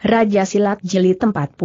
Raja Silat Jilid 41.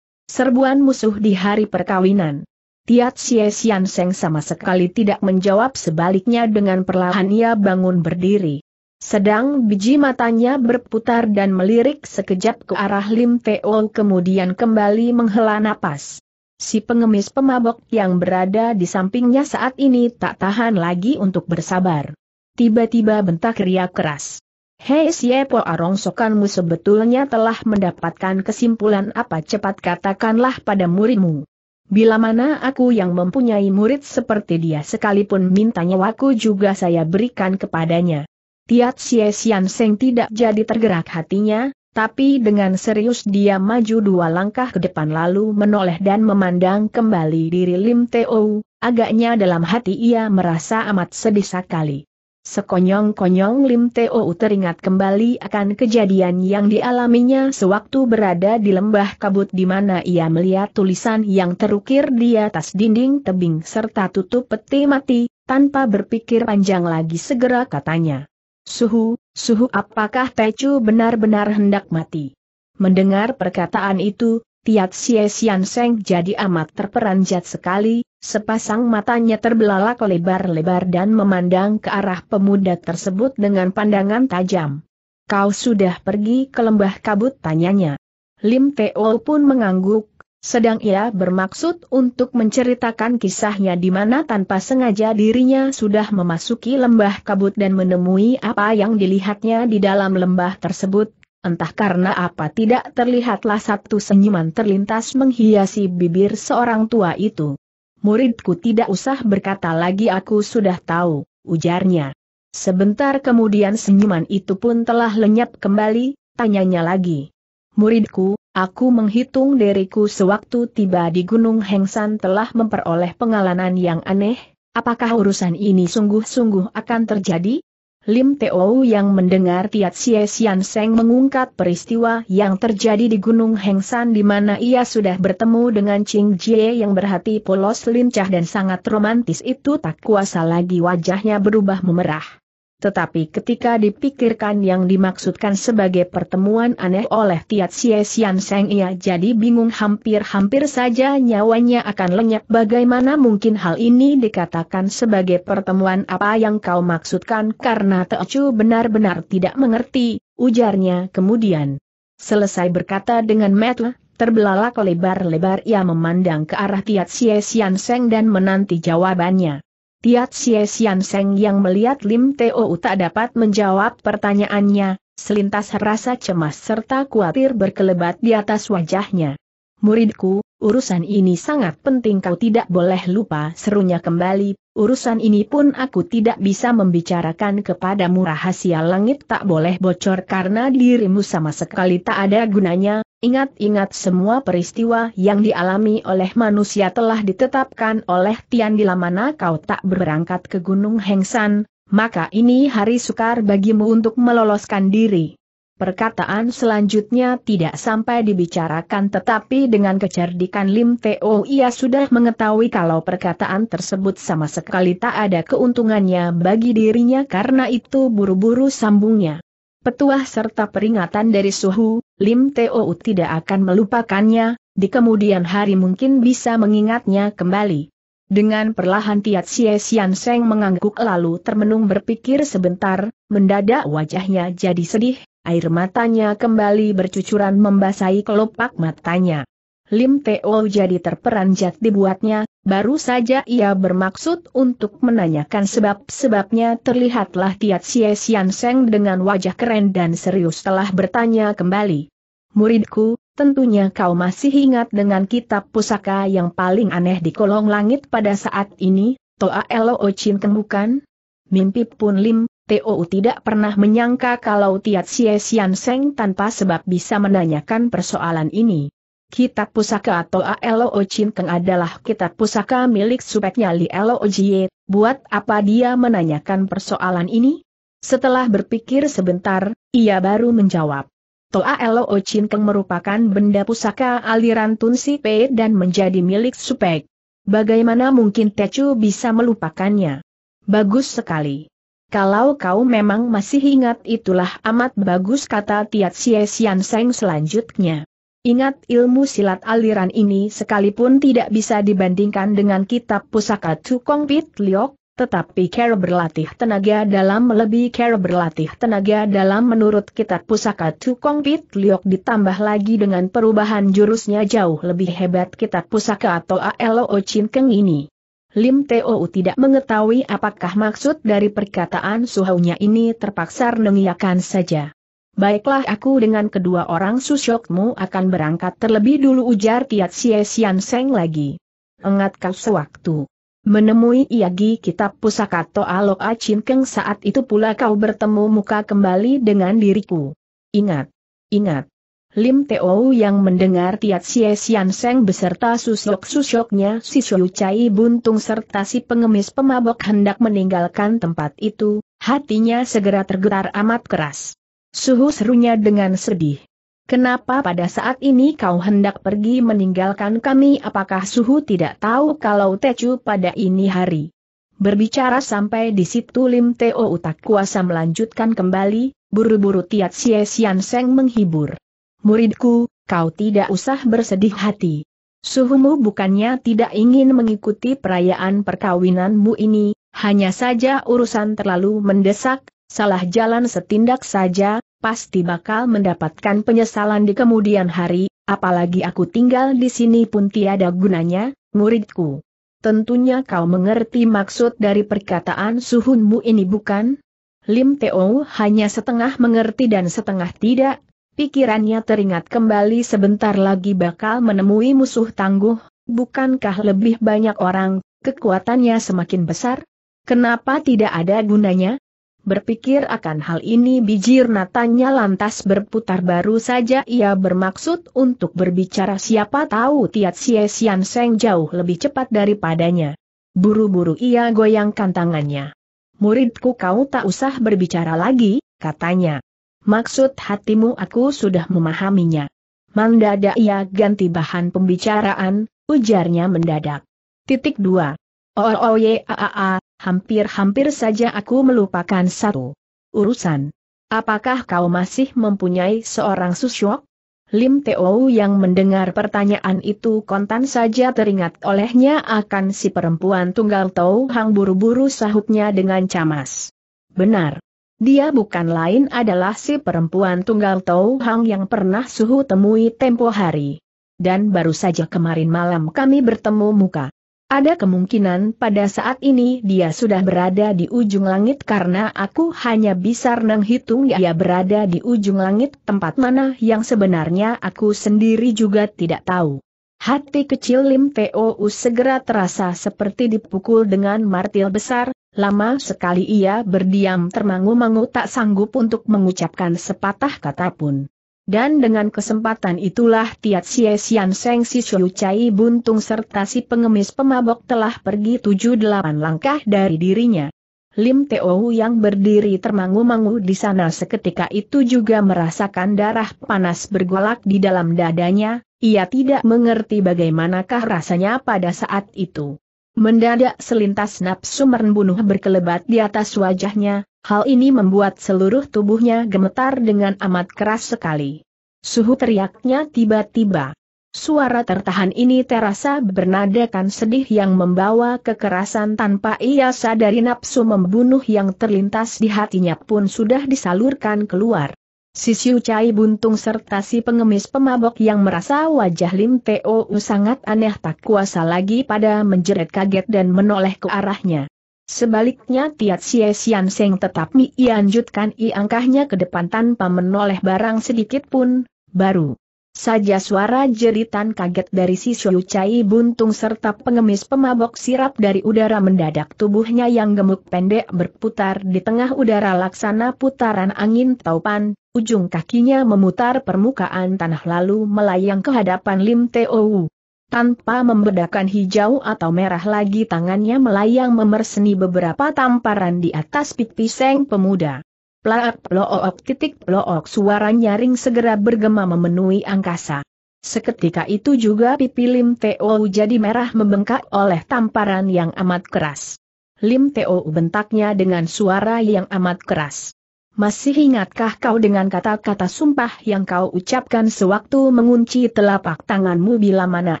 Serbuan musuh di hari perkawinan. Tiat Xie Xian Seng sama sekali tidak menjawab sebaliknya dengan perlahan ia bangun berdiri. Sedang biji matanya berputar dan melirik sekejap ke arah Lim Teo kemudian kembali menghela napas. Si pengemis pemabok yang berada di sampingnya saat ini tak tahan lagi untuk bersabar. Tiba-tiba bentak riak keras. Hei Siepo Arongsokanmu sebetulnya telah mendapatkan kesimpulan apa cepat katakanlah pada muridmu. Bila mana aku yang mempunyai murid seperti dia sekalipun minta nyawaku juga saya berikan kepadanya. Tiat Xie Xian Seng tidak jadi tergerak hatinya, tapi dengan serius dia maju dua langkah ke depan lalu menoleh dan memandang kembali diri Lim Teo, agaknya dalam hati ia merasa amat sedih sekali. Sekonyong-konyong Lim Teo teringat kembali akan kejadian yang dialaminya sewaktu berada di lembah kabut di mana ia melihat tulisan yang terukir di atas dinding tebing serta tutup peti mati, tanpa berpikir panjang lagi segera katanya. Suhu, suhu apakah Tecu benar-benar hendak mati? Mendengar perkataan itu, Tiat Xie Xian Seng jadi amat terperanjat sekali, Sepasang matanya terbelalak lebar-lebar dan memandang ke arah pemuda tersebut dengan pandangan tajam. Kau sudah pergi ke lembah kabut tanyanya. Lim Teo pun mengangguk, sedang ia bermaksud untuk menceritakan kisahnya di mana tanpa sengaja dirinya sudah memasuki lembah kabut dan menemui apa yang dilihatnya di dalam lembah tersebut, entah karena apa tidak terlihatlah satu senyuman terlintas menghiasi bibir seorang tua itu. Muridku tidak usah berkata lagi aku sudah tahu, ujarnya. Sebentar kemudian senyuman itu pun telah lenyap kembali, tanyanya lagi. Muridku, aku menghitung diriku sewaktu tiba di Gunung Hengsan telah memperoleh pengalaman yang aneh, apakah urusan ini sungguh-sungguh akan terjadi? Lim Teo yang mendengar Tiat Xie Xian Seng mengungkap peristiwa yang terjadi di Gunung Hengsan di mana ia sudah bertemu dengan Ching Jie yang berhati polos lincah dan sangat romantis itu tak kuasa lagi wajahnya berubah memerah. Tetapi ketika dipikirkan yang dimaksudkan sebagai pertemuan aneh oleh Tiat Xie Xian Seng ia jadi bingung hampir-hampir saja nyawanya akan lenyap bagaimana mungkin hal ini dikatakan sebagai pertemuan apa yang kau maksudkan karena Teocu benar-benar tidak mengerti, ujarnya kemudian. Selesai berkata dengan mata, terbelalak lebar-lebar ia memandang ke arah Tiat Xie Xian Seng dan menanti jawabannya. Tiat Xie Xian Seng yang melihat Lim Teo tak dapat menjawab pertanyaannya, selintas rasa cemas serta khawatir berkelebat di atas wajahnya. Muridku, urusan ini sangat penting kau tidak boleh lupa serunya kembali, urusan ini pun aku tidak bisa membicarakan kepadamu rahasia langit tak boleh bocor karena dirimu sama sekali tak ada gunanya, Ingat-ingat semua peristiwa yang dialami oleh manusia telah ditetapkan oleh Tian bila mana kau tak berangkat ke Gunung Hengsan, maka ini hari sukar bagimu untuk meloloskan diri. Perkataan selanjutnya tidak sampai dibicarakan tetapi dengan kecerdikan Lim Teo ia sudah mengetahui kalau perkataan tersebut sama sekali tak ada keuntungannya bagi dirinya karena itu buru-buru sambungnya petuah serta peringatan dari suhu, Lim Teo tidak akan melupakannya, di kemudian hari mungkin bisa mengingatnya kembali. Dengan perlahan Tiat Xie Xian Seng mengangguk lalu termenung berpikir sebentar, mendadak wajahnya jadi sedih, air matanya kembali bercucuran membasahi kelopak matanya. Lim Teo jadi terperanjat dibuatnya, baru saja ia bermaksud untuk menanyakan sebab-sebabnya terlihatlah Tiat Xie Xian Seng dengan wajah keren dan serius telah bertanya kembali. Muridku, tentunya kau masih ingat dengan kitab pusaka yang paling aneh di kolong langit pada saat ini, Toa Elo Ochin bukan? Mimpi pun Lim, Teo tidak pernah menyangka kalau Tiat Xie Xian Seng tanpa sebab bisa menanyakan persoalan ini. Kitab pusaka atau ALO Keng adalah kitab pusaka milik supeknya Li Elo Ojie, buat apa dia menanyakan persoalan ini? Setelah berpikir sebentar, ia baru menjawab. Toa Elo Keng merupakan benda pusaka aliran Tun Si Pe dan menjadi milik supek. Bagaimana mungkin Tecu bisa melupakannya? Bagus sekali. Kalau kau memang masih ingat itulah amat bagus kata Tiat Xie Xian Seng selanjutnya. Ingat ilmu silat aliran ini sekalipun tidak bisa dibandingkan dengan kitab pusaka Tukong Pit Liok, tetapi cara berlatih tenaga dalam melebihi cara berlatih tenaga dalam menurut kitab pusaka Tukong Pit Liok ditambah lagi dengan perubahan jurusnya jauh lebih hebat kitab pusaka atau ALO Chin Keng ini. Lim Teo tidak mengetahui apakah maksud dari perkataan suhunya ini terpaksa mengiyakan saja. Baiklah aku dengan kedua orang susyokmu akan berangkat terlebih dulu ujar Tiat Xie Xian Seng lagi. Engatkah sewaktu menemui Iagi kitab pusaka Toa Lok Achin Keng saat itu pula kau bertemu muka kembali dengan diriku. Ingat, ingat. Lim Teo yang mendengar Tiat Xie Xian Seng beserta susyok-susyoknya si Shu Chai Buntung serta si pengemis pemabok hendak meninggalkan tempat itu, hatinya segera tergetar amat keras. Suhu serunya dengan sedih. Kenapa pada saat ini kau hendak pergi meninggalkan kami apakah suhu tidak tahu kalau Tecu pada ini hari? Berbicara sampai di situ Lim Teo tak kuasa melanjutkan kembali, buru-buru Tiat Xie Xian Seng menghibur. Muridku, kau tidak usah bersedih hati. Suhumu bukannya tidak ingin mengikuti perayaan perkawinanmu ini, hanya saja urusan terlalu mendesak, salah jalan setindak saja, pasti bakal mendapatkan penyesalan di kemudian hari, apalagi aku tinggal di sini pun tiada gunanya, muridku. Tentunya kau mengerti maksud dari perkataan suhunmu ini bukan? Lim Teo hanya setengah mengerti dan setengah tidak, pikirannya teringat kembali sebentar lagi bakal menemui musuh tangguh, bukankah lebih banyak orang, kekuatannya semakin besar? Kenapa tidak ada gunanya? Berpikir akan hal ini bijir natanya lantas berputar baru saja ia bermaksud untuk berbicara siapa tahu Tiat Xie Xian Seng jauh lebih cepat daripadanya. Buru-buru ia goyangkan tangannya. Muridku kau tak usah berbicara lagi, katanya. Maksud hatimu aku sudah memahaminya. Mendadak ia ganti bahan pembicaraan, ujarnya mendadak. Titik dua. Oh oh ye a a a, hampir-hampir saja aku melupakan satu urusan. Apakah kau masih mempunyai seorang susyok? Lim Teo yang mendengar pertanyaan itu kontan saja teringat olehnya akan si perempuan tunggal Tau Hang buru-buru sahutnya dengan camas. Benar. Dia bukan lain adalah si perempuan tunggal Tau Hang yang pernah suhu temui tempo hari. Dan baru saja kemarin malam kami bertemu muka. Ada kemungkinan pada saat ini dia sudah berada di ujung langit karena aku hanya bisa menghitung ia berada di ujung langit tempat mana yang sebenarnya aku sendiri juga tidak tahu. Hati kecil Lim Teo segera terasa seperti dipukul dengan martil besar, lama sekali ia berdiam termangu-mangu tak sanggup untuk mengucapkan sepatah kata pun. Dan dengan kesempatan itulah Tiat Xie Xian Seng si Shu Chai Buntung serta si pengemis pemabok telah pergi tujuh delapan langkah dari dirinya. Lim Teo yang berdiri termangu-mangu di sana seketika itu juga merasakan darah panas bergolak di dalam dadanya, ia tidak mengerti bagaimanakah rasanya pada saat itu. Mendadak selintas nafsu membunuh berkelebat di atas wajahnya, Hal ini membuat seluruh tubuhnya gemetar dengan amat keras sekali. Suhu teriaknya tiba-tiba. Suara tertahan ini terasa bernadakan sedih yang membawa kekerasan tanpa ia sadari nafsu membunuh yang terlintas di hatinya pun sudah disalurkan keluar. Sisiu Cai Buntung serta si pengemis pemabok yang merasa wajah Lim Teo sangat aneh tak kuasa lagi pada menjerit kaget dan menoleh ke arahnya. Sebaliknya Tiat Xie Xian Seng tetap mianjutkan i angkahnya ke depan tanpa menoleh barang sedikit pun, baru saja suara jeritan kaget dari si Shu Chai buntung serta pengemis pemabok sirap dari udara mendadak tubuhnya yang gemuk pendek berputar di tengah udara laksana putaran angin taupan, ujung kakinya memutar permukaan tanah lalu melayang ke hadapan Lim Teo. Tanpa membedakan hijau atau merah lagi tangannya melayang memerseni beberapa tamparan di atas pipi seng pemuda. Plaak plook titik plook suara nyaring segera bergema memenuhi angkasa. Seketika itu juga pipi Lim Teo jadi merah membengkak oleh tamparan yang amat keras. Lim Teo bentaknya dengan suara yang amat keras. Masih ingatkah kau dengan kata-kata sumpah yang kau ucapkan sewaktu mengunci telapak tanganmu bila mana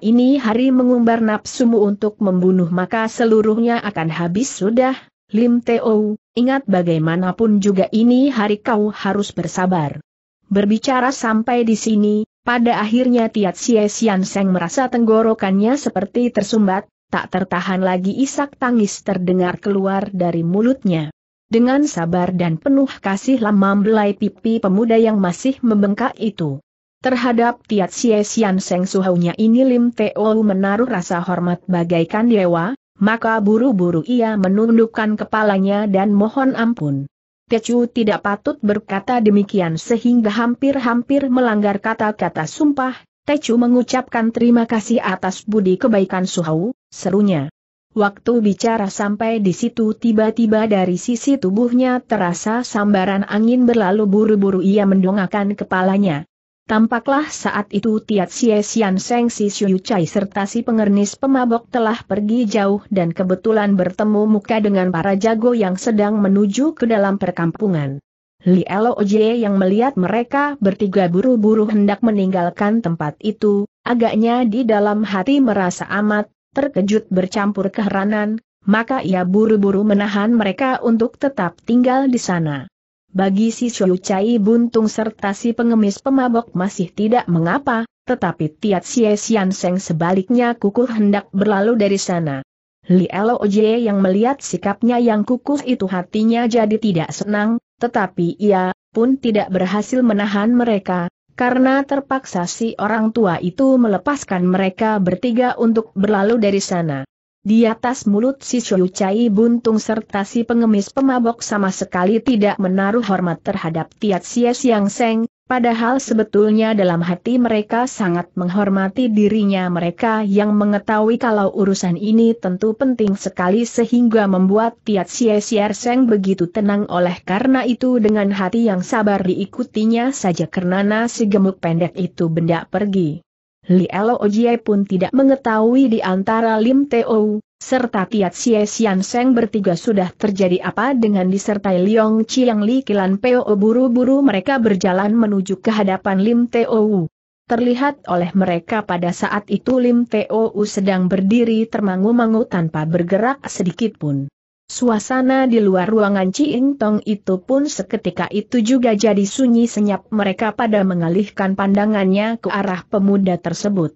ini hari mengumbar nafsumu untuk membunuh maka seluruhnya akan habis sudah, Lim Teo, ingat bagaimanapun juga ini hari kau harus bersabar. Berbicara sampai di sini, pada akhirnya Tiat Xie Xian Seng merasa tenggorokannya seperti tersumbat, tak tertahan lagi isak tangis terdengar keluar dari mulutnya. Dengan sabar dan penuh kasih lama membelai pipi pemuda yang masih membengkak itu. Terhadap Tiat Xie Xian Seng suhunya ini Lim Teo menaruh rasa hormat bagaikan dewa, maka buru-buru ia menundukkan kepalanya dan mohon ampun. Tecu tidak patut berkata demikian sehingga hampir-hampir melanggar kata-kata sumpah, Tecu mengucapkan terima kasih atas budi kebaikan Suhau, serunya. Waktu bicara sampai di situ tiba-tiba dari sisi tubuhnya terasa sambaran angin berlalu buru-buru ia mendongakkan kepalanya. Tampaklah saat itu Tiat Xie Xian Seng Si Chai serta si pengernis pemabok telah pergi jauh dan kebetulan bertemu muka dengan para jago yang sedang menuju ke dalam perkampungan. Li Elo Oje yang melihat mereka bertiga buru-buru hendak meninggalkan tempat itu, agaknya di dalam hati merasa amat terkejut bercampur keheranan, maka ia buru-buru menahan mereka untuk tetap tinggal di sana. Bagi si Cai buntung serta si pengemis pemabok masih tidak mengapa, tetapi Tiat Xie Xian Seng sebaliknya kukuh hendak berlalu dari sana. Li Elo Oje yang melihat sikapnya yang kukuh itu hatinya jadi tidak senang, tetapi ia pun tidak berhasil menahan mereka, karena terpaksa si orang tua itu melepaskan mereka bertiga untuk berlalu dari sana. Di atas mulut si Cai buntung serta si pengemis pemabok sama sekali tidak menaruh hormat terhadap Tiat Xie Siang Seng, Padahal sebetulnya dalam hati mereka sangat menghormati dirinya mereka yang mengetahui kalau urusan ini tentu penting sekali sehingga membuat Tiat Xie Xier Seng begitu tenang oleh karena itu dengan hati yang sabar diikutinya saja karena nasi gemuk pendek itu benda pergi. Li Elo pun tidak mengetahui di antara Lim Teo, serta Tiat Xie Xian Seng bertiga sudah terjadi apa dengan disertai Liong Chiang Li Kilan Peo buru-buru mereka berjalan menuju ke hadapan Lim Teo. Terlihat oleh mereka pada saat itu Lim Teo sedang berdiri termangu-mangu tanpa bergerak sedikit pun. Suasana di luar ruangan Ciing Tong itu pun seketika itu juga jadi sunyi senyap mereka pada mengalihkan pandangannya ke arah pemuda tersebut.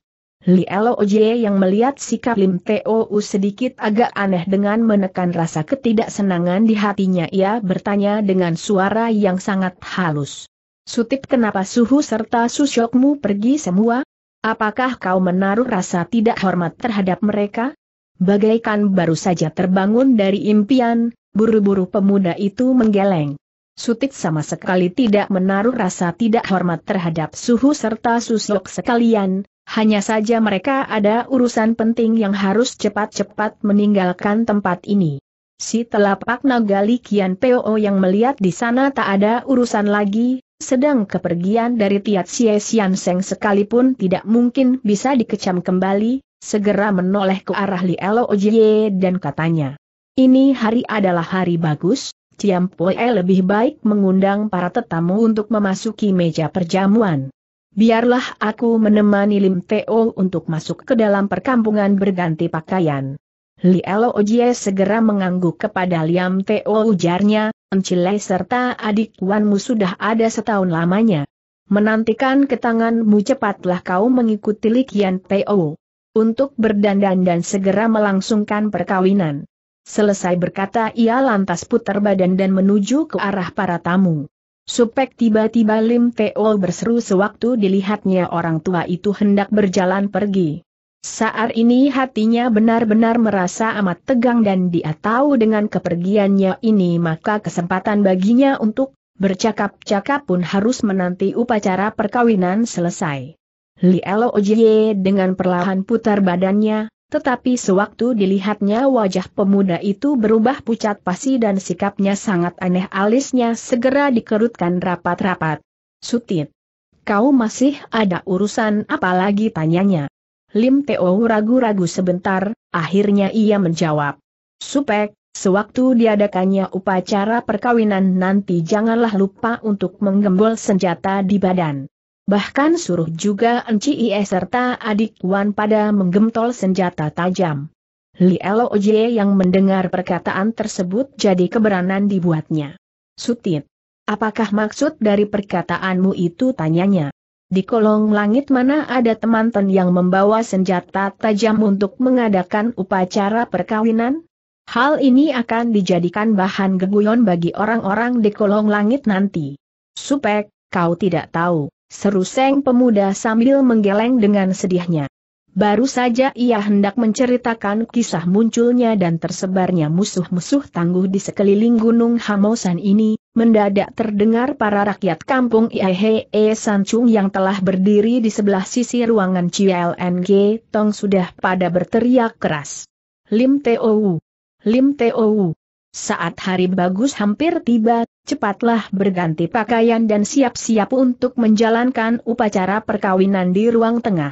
Li Elo Oje yang melihat sikap Lim Teo sedikit agak aneh dengan menekan rasa ketidaksenangan di hatinya ia bertanya dengan suara yang sangat halus. Sutik kenapa suhu serta susyokmu pergi semua? Apakah kau menaruh rasa tidak hormat terhadap mereka? Bagaikan baru saja terbangun dari impian, buru-buru pemuda itu menggeleng. Sutik sama sekali tidak menaruh rasa tidak hormat terhadap suhu serta susyok sekalian, hanya saja mereka ada urusan penting yang harus cepat-cepat meninggalkan tempat ini. Si telapak nagali Kian Po yang melihat di sana tak ada urusan lagi, sedang kepergian dari Tiat Xie Xian Seng sekalipun tidak mungkin bisa dikecam kembali, segera menoleh ke arah Li Elo Ojie dan katanya. Ini hari adalah hari bagus, Ciam Poe lebih baik mengundang para tetamu untuk memasuki meja perjamuan. Biarlah aku menemani Lim Teo untuk masuk ke dalam perkampungan berganti pakaian. Li Elo Ojie segera mengangguk kepada Liam Teo ujarnya, Encile serta adik tuanmu sudah ada setahun lamanya. Menantikan ketanganmu cepatlah kau mengikuti Likian Teo. Untuk berdandan dan segera melangsungkan perkawinan. Selesai berkata ia lantas putar badan dan menuju ke arah para tamu. Supek tiba-tiba Lim Teo berseru sewaktu dilihatnya orang tua itu hendak berjalan pergi. Saat ini hatinya benar-benar merasa amat tegang dan dia tahu dengan kepergiannya ini maka kesempatan baginya untuk bercakap-cakap pun harus menanti upacara perkawinan selesai. Li Elo Ojie dengan perlahan putar badannya, tetapi sewaktu dilihatnya wajah pemuda itu berubah pucat pasi dan sikapnya sangat aneh alisnya segera dikerutkan rapat-rapat. Sutit. Kau masih ada urusan apa lagi tanyanya. Lim Teo ragu-ragu sebentar, akhirnya ia menjawab. Supek, Sewaktu diadakannya upacara perkawinan nanti janganlah lupa untuk menggembol senjata di badan. Bahkan suruh juga Enci Ie serta adik Wan pada menggentol senjata tajam. Li Oje yang mendengar perkataan tersebut jadi keberanan dibuatnya. Sutit. Apakah maksud dari perkataanmu itu tanyanya? Di kolong langit mana ada teman-teman yang membawa senjata tajam untuk mengadakan upacara perkawinan? Hal ini akan dijadikan bahan geguyon bagi orang-orang di kolong langit nanti. Supek, kau tidak tahu. Seru Seng pemuda sambil menggeleng dengan sedihnya. Baru saja ia hendak menceritakan kisah munculnya dan tersebarnya musuh-musuh tangguh di sekeliling gunung Hamosan ini, mendadak terdengar para rakyat kampung Iahe Sancung yang telah berdiri di sebelah sisi ruangan CLNG Tong sudah pada berteriak keras. Lim Tou! Lim Tou! Saat hari bagus hampir tiba, cepatlah berganti pakaian dan siap-siap untuk menjalankan upacara perkawinan di ruang tengah.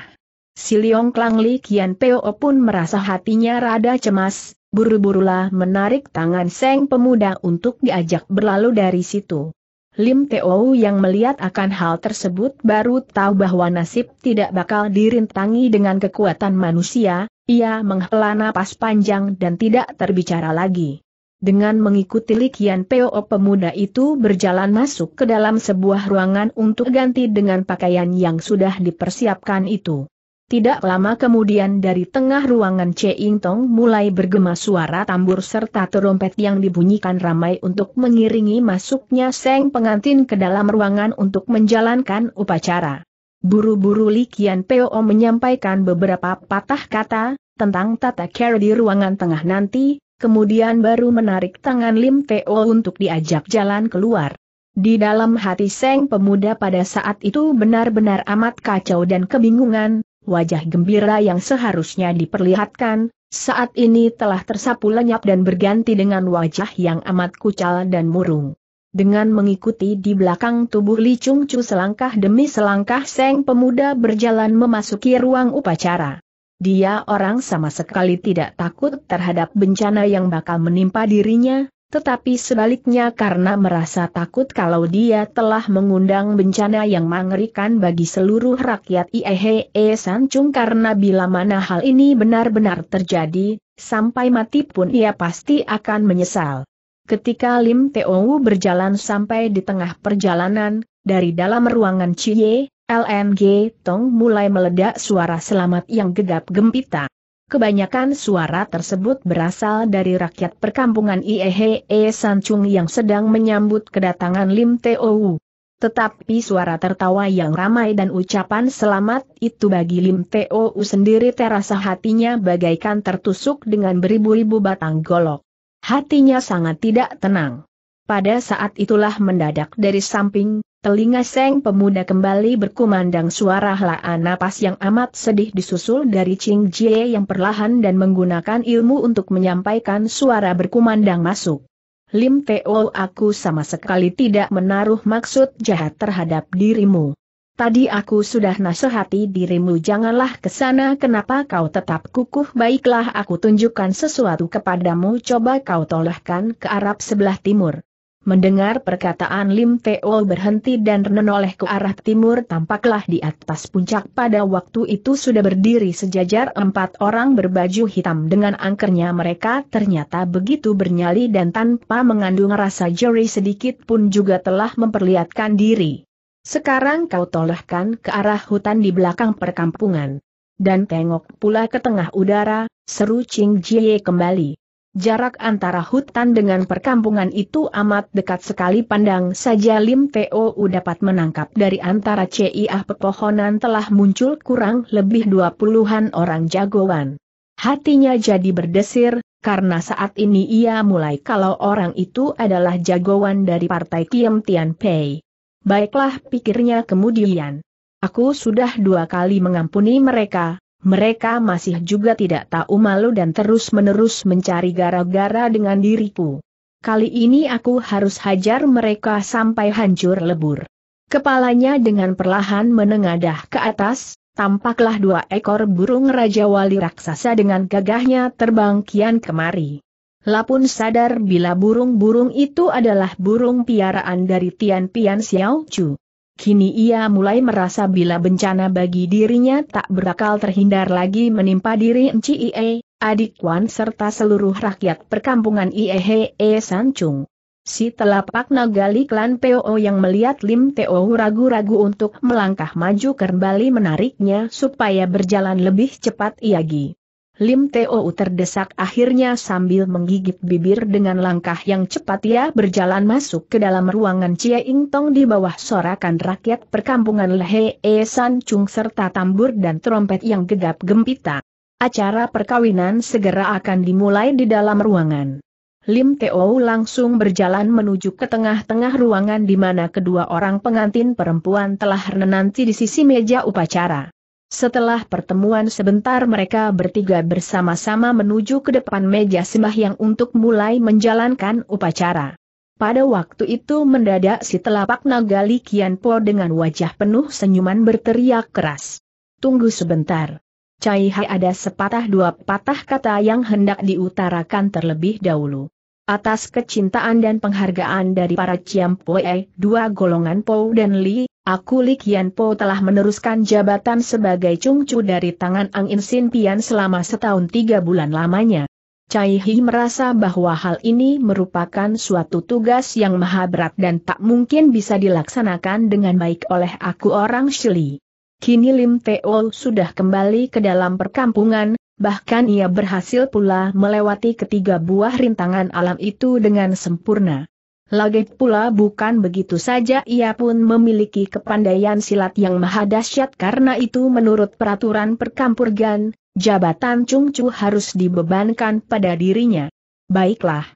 Siliong Klang Li Kian Peo pun merasa hatinya rada cemas, buru-burulah menarik tangan Seng pemuda untuk diajak berlalu dari situ. Lim Teo yang melihat akan hal tersebut baru tahu bahwa nasib tidak bakal dirintangi dengan kekuatan manusia, ia menghela napas panjang dan tidak terbicara lagi. Dengan mengikuti Likian Peo pemuda itu berjalan masuk ke dalam sebuah ruangan untuk ganti dengan pakaian yang sudah dipersiapkan itu. Tidak lama kemudian dari tengah ruangan Ing Tong mulai bergema suara tambur serta terompet yang dibunyikan ramai untuk mengiringi masuknya Seng pengantin ke dalam ruangan untuk menjalankan upacara. Buru-buru Likian Peo menyampaikan beberapa patah kata tentang tata cara di ruangan tengah nanti, kemudian baru menarik tangan Lim Teo untuk diajak jalan keluar. Di dalam hati Seng pemuda pada saat itu benar-benar amat kacau dan kebingungan, wajah gembira yang seharusnya diperlihatkan, saat ini telah tersapu lenyap dan berganti dengan wajah yang amat kucal dan murung. Dengan mengikuti di belakang tubuh Li Chung Chu selangkah demi selangkah Seng pemuda berjalan memasuki ruang upacara. Dia orang sama sekali tidak takut terhadap bencana yang bakal menimpa dirinya, tetapi sebaliknya karena merasa takut kalau dia telah mengundang bencana yang mengerikan bagi seluruh rakyat Iehe Sancung karena bila mana hal ini benar-benar terjadi, sampai mati pun ia pasti akan menyesal. Ketika Lim Teo berjalan sampai di tengah perjalanan, dari dalam ruangan Cie, LNG Tong mulai meledak suara selamat yang gegap gempita. Kebanyakan suara tersebut berasal dari rakyat perkampungan Iehe Sancung yang sedang menyambut kedatangan Lim Teo. Tetapi suara tertawa yang ramai dan ucapan selamat itu bagi Lim Teo sendiri terasa hatinya bagaikan tertusuk dengan beribu-ribu batang golok. Hatinya sangat tidak tenang. Pada saat itulah mendadak dari samping, Telinga Seng pemuda kembali berkumandang suara helaan napas yang amat sedih disusul dari Ching Jie yang perlahan dan menggunakan ilmu untuk menyampaikan suara berkumandang masuk. Lim Teo aku sama sekali tidak menaruh maksud jahat terhadap dirimu. Tadi aku sudah nasihati dirimu janganlah ke sana kenapa kau tetap kukuh baiklah aku tunjukkan sesuatu kepadamu coba kau tolehkan ke Arab sebelah timur. Mendengar perkataan Lim Teo berhenti dan menoleh ke arah timur tampaklah di atas puncak pada waktu itu sudah berdiri sejajar empat orang berbaju hitam dengan angkernya mereka ternyata begitu bernyali dan tanpa mengandung rasa jeri sedikit pun juga telah memperlihatkan diri. Sekarang kau tolehkan ke arah hutan di belakang perkampungan. Dan tengok pula ke tengah udara, seru Ching Jie kembali. Jarak antara hutan dengan perkampungan itu amat dekat sekali pandang saja Lim Teo dapat menangkap dari antara CIA pepohonan telah muncul kurang lebih dua puluhan orang jagoan. Hatinya jadi berdesir, karena saat ini ia mulai kalau orang itu adalah jagoan dari partai Kiam Tian Pei. Baiklah pikirnya kemudian. Aku sudah dua kali mengampuni mereka, mereka masih juga tidak tahu malu dan terus-menerus mencari gara-gara dengan diriku. Kali ini aku harus hajar mereka sampai hancur lebur. Kepalanya dengan perlahan menengadah ke atas, tampaklah dua ekor burung Raja Wali raksasa dengan gagahnya terbang kian kemari. Lapun sadar bila burung-burung itu adalah burung piaraan dari Tian Pian Xiao Chu. Kini ia mulai merasa bila bencana bagi dirinya tak berakal terhindar lagi menimpa diri Enci Ie, adik Wan serta seluruh rakyat perkampungan Ie E Sancung. Si telapak nagali klan PO yang melihat Lim Teo ragu-ragu untuk melangkah maju kembali menariknya supaya berjalan lebih cepat iagi. Lim Teo terdesak akhirnya sambil menggigit bibir dengan langkah yang cepat ia berjalan masuk ke dalam ruangan Cie Ing Tong di bawah sorakan rakyat perkampungan Lehe E San Chung serta tambur dan trompet yang gegap gempita. Acara perkawinan segera akan dimulai di dalam ruangan. Lim Teo langsung berjalan menuju ke tengah-tengah ruangan di mana kedua orang pengantin perempuan telah menanti di sisi meja upacara. Setelah pertemuan sebentar mereka bertiga bersama-sama menuju ke depan meja sembahyang untuk mulai menjalankan upacara. Pada waktu itu mendadak si telapak nagali Kian Po dengan wajah penuh senyuman berteriak keras. Tunggu sebentar. Cai Hai ada sepatah dua patah kata yang hendak diutarakan terlebih dahulu. Atas kecintaan dan penghargaan dari para Ciampoe, dua golongan Po dan Li, Aku Li Kian Po telah meneruskan jabatan sebagai cungcu dari tangan Ang In Pian selama setahun tiga bulan lamanya. Cai Hi merasa bahwa hal ini merupakan suatu tugas yang maha berat dan tak mungkin bisa dilaksanakan dengan baik oleh aku orang Shili. Kini Lim Teo sudah kembali ke dalam perkampungan, bahkan ia berhasil pula melewati ketiga buah rintangan alam itu dengan sempurna. Lagi pula bukan begitu saja ia pun memiliki kepandaian silat yang maha dahsyat karena itu menurut peraturan perkampurgan, jabatan cungcu harus dibebankan pada dirinya. Baiklah.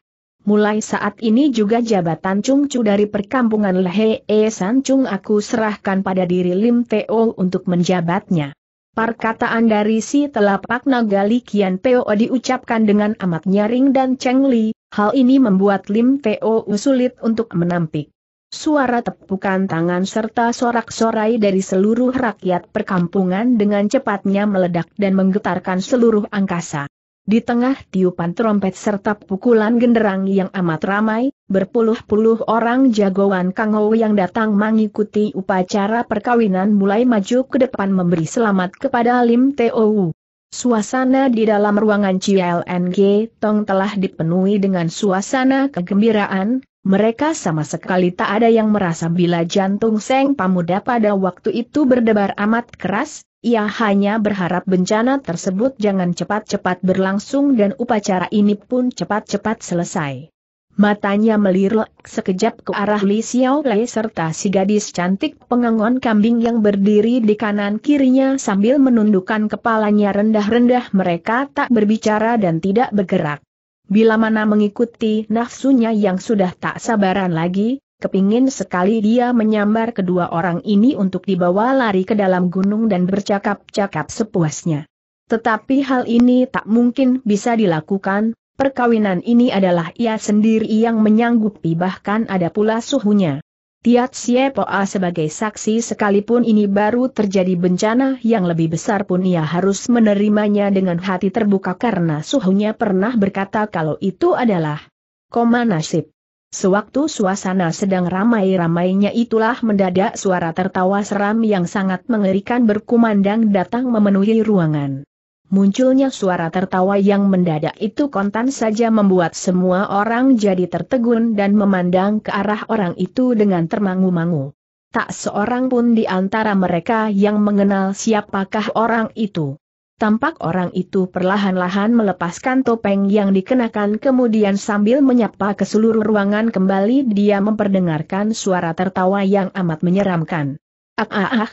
Mulai saat ini juga jabatan cungcu dari perkampungan Lehe E San Chung aku serahkan pada diri Lim Teo untuk menjabatnya. Perkataan dari si telapak nagali Kian Peo diucapkan dengan amat nyaring dan cengli, Hal ini membuat Lim Teo sulit untuk menampik. Suara tepukan tangan serta sorak-sorai dari seluruh rakyat perkampungan dengan cepatnya meledak dan menggetarkan seluruh angkasa. Di tengah tiupan trompet serta pukulan genderang yang amat ramai, berpuluh-puluh orang jagoan Kangho yang datang mengikuti upacara perkawinan mulai maju ke depan memberi selamat kepada Lim Teo. Suasana di dalam ruangan CLNG Tong telah dipenuhi dengan suasana kegembiraan, mereka sama sekali tak ada yang merasa bila jantung Seng Pamuda pada waktu itu berdebar amat keras, ia hanya berharap bencana tersebut jangan cepat-cepat berlangsung dan upacara ini pun cepat-cepat selesai. Matanya melirik sekejap ke arah Li Xiao Lei serta si gadis cantik pengangon kambing yang berdiri di kanan kirinya sambil menundukkan kepalanya rendah-rendah mereka tak berbicara dan tidak bergerak. Bila mana mengikuti nafsunya yang sudah tak sabaran lagi, kepingin sekali dia menyambar kedua orang ini untuk dibawa lari ke dalam gunung dan bercakap-cakap sepuasnya. Tetapi hal ini tak mungkin bisa dilakukan, Perkawinan ini adalah ia sendiri yang menyanggupi bahkan ada pula suhunya. Tiat Siepoa sebagai saksi sekalipun ini baru terjadi bencana yang lebih besar pun ia harus menerimanya dengan hati terbuka karena suhunya pernah berkata kalau itu adalah koma nasib. Sewaktu suasana sedang ramai-ramainya itulah mendadak suara tertawa seram yang sangat mengerikan berkumandang datang memenuhi ruangan. Munculnya suara tertawa yang mendadak itu kontan saja membuat semua orang jadi tertegun dan memandang ke arah orang itu dengan termangu-mangu. Tak seorang pun di antara mereka yang mengenal siapakah orang itu. Tampak orang itu perlahan-lahan melepaskan topeng yang dikenakan kemudian sambil menyapa ke seluruh ruangan kembali dia memperdengarkan suara tertawa yang amat menyeramkan. Ah ah ah,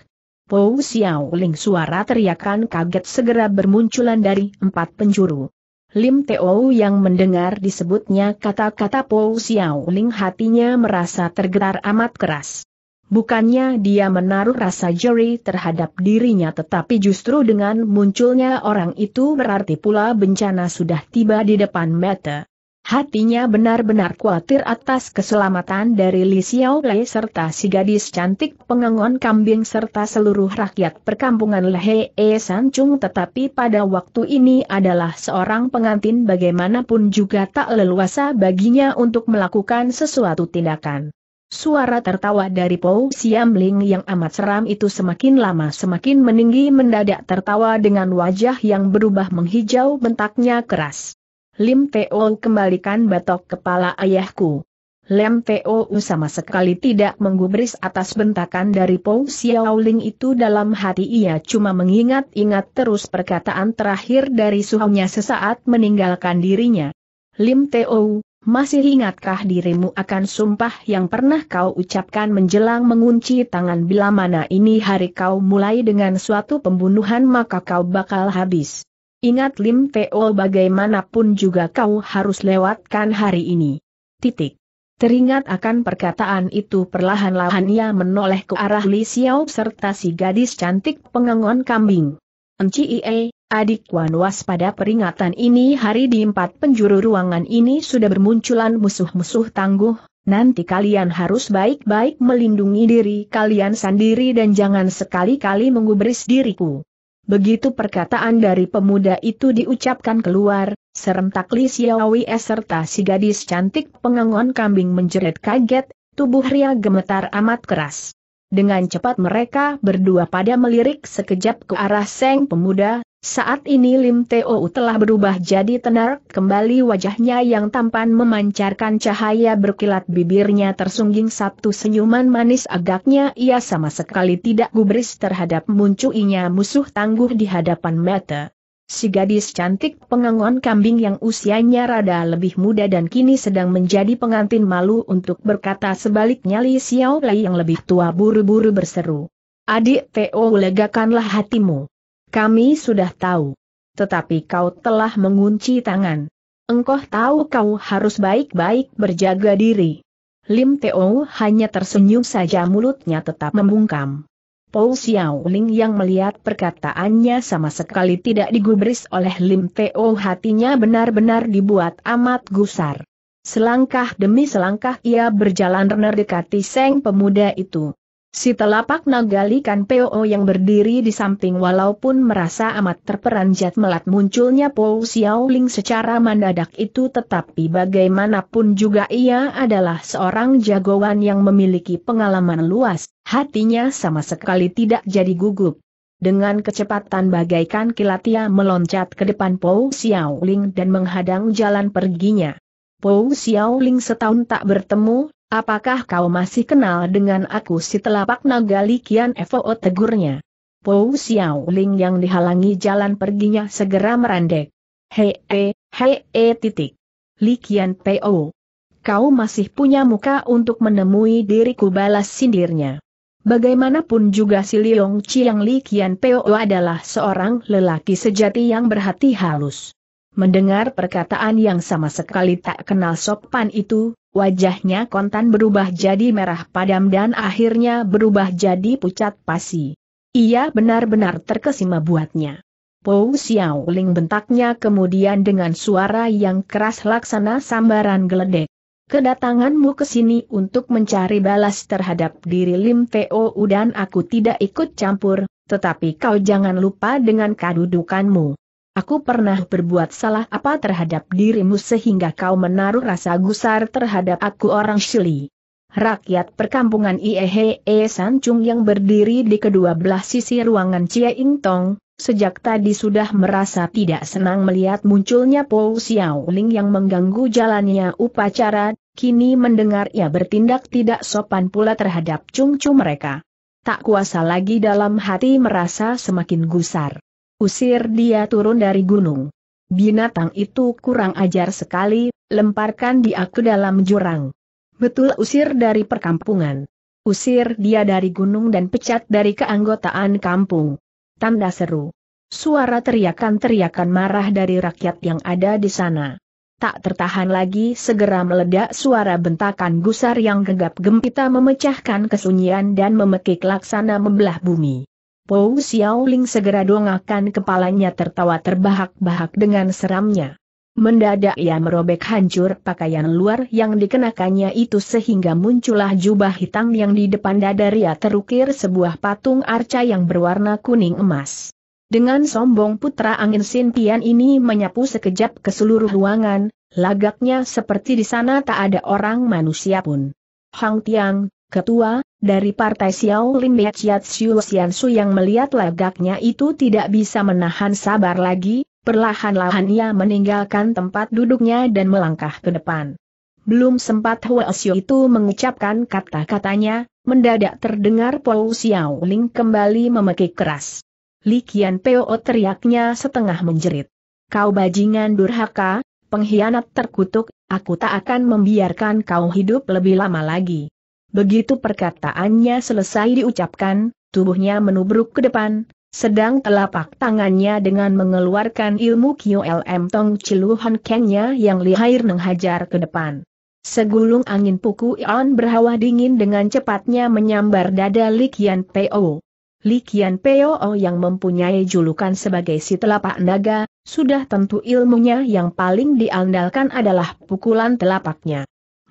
Pou Xiao Ling suara teriakan kaget segera bermunculan dari empat penjuru. Lim Teo yang mendengar disebutnya kata-kata Pou Xiao Ling hatinya merasa tergetar amat keras. Bukannya dia menaruh rasa jeri terhadap dirinya tetapi justru dengan munculnya orang itu berarti pula bencana sudah tiba di depan mata. Hatinya benar-benar khawatir atas keselamatan dari Li Xiao Lei serta si gadis cantik pengangon kambing serta seluruh rakyat perkampungan Lehe E San Chung tetapi pada waktu ini adalah seorang pengantin bagaimanapun juga tak leluasa baginya untuk melakukan sesuatu tindakan. Suara tertawa dari Pou Siam Ling yang amat seram itu semakin lama semakin meninggi mendadak tertawa dengan wajah yang berubah menghijau bentaknya keras. Lim Teo kembalikan batok kepala ayahku. Lim Teo sama sekali tidak menggubris atas bentakan dari Pou Xiaoling itu dalam hati ia cuma mengingat-ingat terus perkataan terakhir dari suhunya sesaat meninggalkan dirinya. Lim Teo, masih ingatkah dirimu akan sumpah yang pernah kau ucapkan menjelang mengunci tangan bila mana ini hari kau mulai dengan suatu pembunuhan maka kau bakal habis. Ingat Lim Teo bagaimanapun juga kau harus lewatkan hari ini. Titik. Teringat akan perkataan itu perlahan-lahan ia menoleh ke arah Li Xiao serta si gadis cantik pengangon kambing. Enci Ie, adik Wan pada peringatan ini hari di empat penjuru ruangan ini sudah bermunculan musuh-musuh tangguh, nanti kalian harus baik-baik melindungi diri kalian sendiri dan jangan sekali-kali menggubris diriku. Begitu perkataan dari pemuda itu diucapkan keluar, serentak Li Xiaowi serta si gadis cantik pengangon kambing menjerit kaget, tubuh Ria gemetar amat keras. Dengan cepat mereka berdua pada melirik sekejap ke arah Seng pemuda, saat ini Lim Teo telah berubah jadi tenar, kembali wajahnya yang tampan memancarkan cahaya berkilat bibirnya tersungging satu senyuman manis agaknya ia sama sekali tidak gubris terhadap munculnya musuh tangguh di hadapan mata. Si gadis cantik pengangon kambing yang usianya rada lebih muda dan kini sedang menjadi pengantin malu untuk berkata sebaliknya Li Xiao Lei yang lebih tua buru-buru berseru. Adik Teo legakanlah hatimu. Kami sudah tahu. Tetapi kau telah mengunci tangan. Engkau tahu kau harus baik-baik berjaga diri. Lim Teo hanya tersenyum saja mulutnya tetap membungkam. Paul Xiao Ling yang melihat perkataannya sama sekali tidak digubris oleh Lim Teo hatinya benar-benar dibuat amat gusar. Selangkah demi selangkah ia berjalan mendekati Seng pemuda itu. Si telapak nagali kan PO yang berdiri di samping walaupun merasa amat terperanjat melat munculnya Po Xiaoling secara mendadak itu tetapi bagaimanapun juga ia adalah seorang jagoan yang memiliki pengalaman luas, hatinya sama sekali tidak jadi gugup. Dengan kecepatan bagaikan kilat ia meloncat ke depan Po Xiaoling dan menghadang jalan perginya. Po Xiaoling setahun tak bertemu, Apakah kau masih kenal dengan aku si telapak nagali Kian Evo tegurnya? Pou Xiao Ling yang dihalangi jalan perginya segera merandek. Hei eh, hei eh titik. Li Kian Po. Kau masih punya muka untuk menemui diriku balas sindirnya. Bagaimanapun juga si Liong Chiang Li Kian Po adalah seorang lelaki sejati yang berhati halus. Mendengar perkataan yang sama sekali tak kenal sopan itu, Wajahnya kontan berubah jadi merah padam dan akhirnya berubah jadi pucat pasi. Ia benar-benar terkesima buatnya. Pou Xiao Ling bentaknya kemudian dengan suara yang keras laksana sambaran geledek. Kedatanganmu ke sini untuk mencari balas terhadap diri Lim Teo dan aku tidak ikut campur, tetapi kau jangan lupa dengan kedudukanmu. Aku pernah berbuat salah apa terhadap dirimu sehingga kau menaruh rasa gusar terhadap aku orang Shili. Rakyat perkampungan Iehe E Sancung yang berdiri di kedua belah sisi ruangan Cie Ing Tong, sejak tadi sudah merasa tidak senang melihat munculnya Po Xiao Ling yang mengganggu jalannya upacara, kini mendengar ia bertindak tidak sopan pula terhadap cung-cung mereka. Tak kuasa lagi dalam hati merasa semakin gusar. Usir dia turun dari gunung. Binatang itu kurang ajar sekali, lemparkan dia ke dalam jurang. Betul usir dari perkampungan. Usir dia dari gunung dan pecat dari keanggotaan kampung. Tanda seru. Suara teriakan-teriakan marah dari rakyat yang ada di sana. Tak tertahan lagi segera meledak suara bentakan gusar yang gegap gempita memecahkan kesunyian dan memekik laksana membelah bumi. Pou Xiao Ling segera dongakan kepalanya tertawa terbahak-bahak dengan seramnya. Mendadak ia merobek hancur pakaian luar yang dikenakannya itu sehingga muncullah jubah hitam yang di depan dada ia terukir sebuah patung arca yang berwarna kuning emas. Dengan sombong putra angin Sintian ini menyapu sekejap ke seluruh ruangan, lagaknya seperti di sana tak ada orang manusia pun. Hang Tiang, ketua, dari partai Xiao Lim Chiat Xiu Su yang melihat lagaknya itu tidak bisa menahan sabar lagi, Perlahan-lahan ia meninggalkan tempat duduknya dan melangkah ke depan. Belum sempat Huasio itu mengucapkan kata-katanya, mendadak terdengar Pou Xiao Ling kembali memekik keras. Li Qian Peo teriaknya setengah menjerit. Kau bajingan durhaka, pengkhianat terkutuk, aku tak akan membiarkan kau hidup lebih lama lagi. Begitu perkataannya selesai diucapkan, tubuhnya menubruk ke depan, sedang telapak tangannya dengan mengeluarkan ilmu QLM Tong Ciluhan Kengnya yang lihair menghajar ke depan. Segulung angin puku Ion berhawa dingin dengan cepatnya menyambar dada Likian Po. Likian Po yang mempunyai julukan sebagai si telapak naga, sudah tentu ilmunya yang paling diandalkan adalah pukulan telapaknya.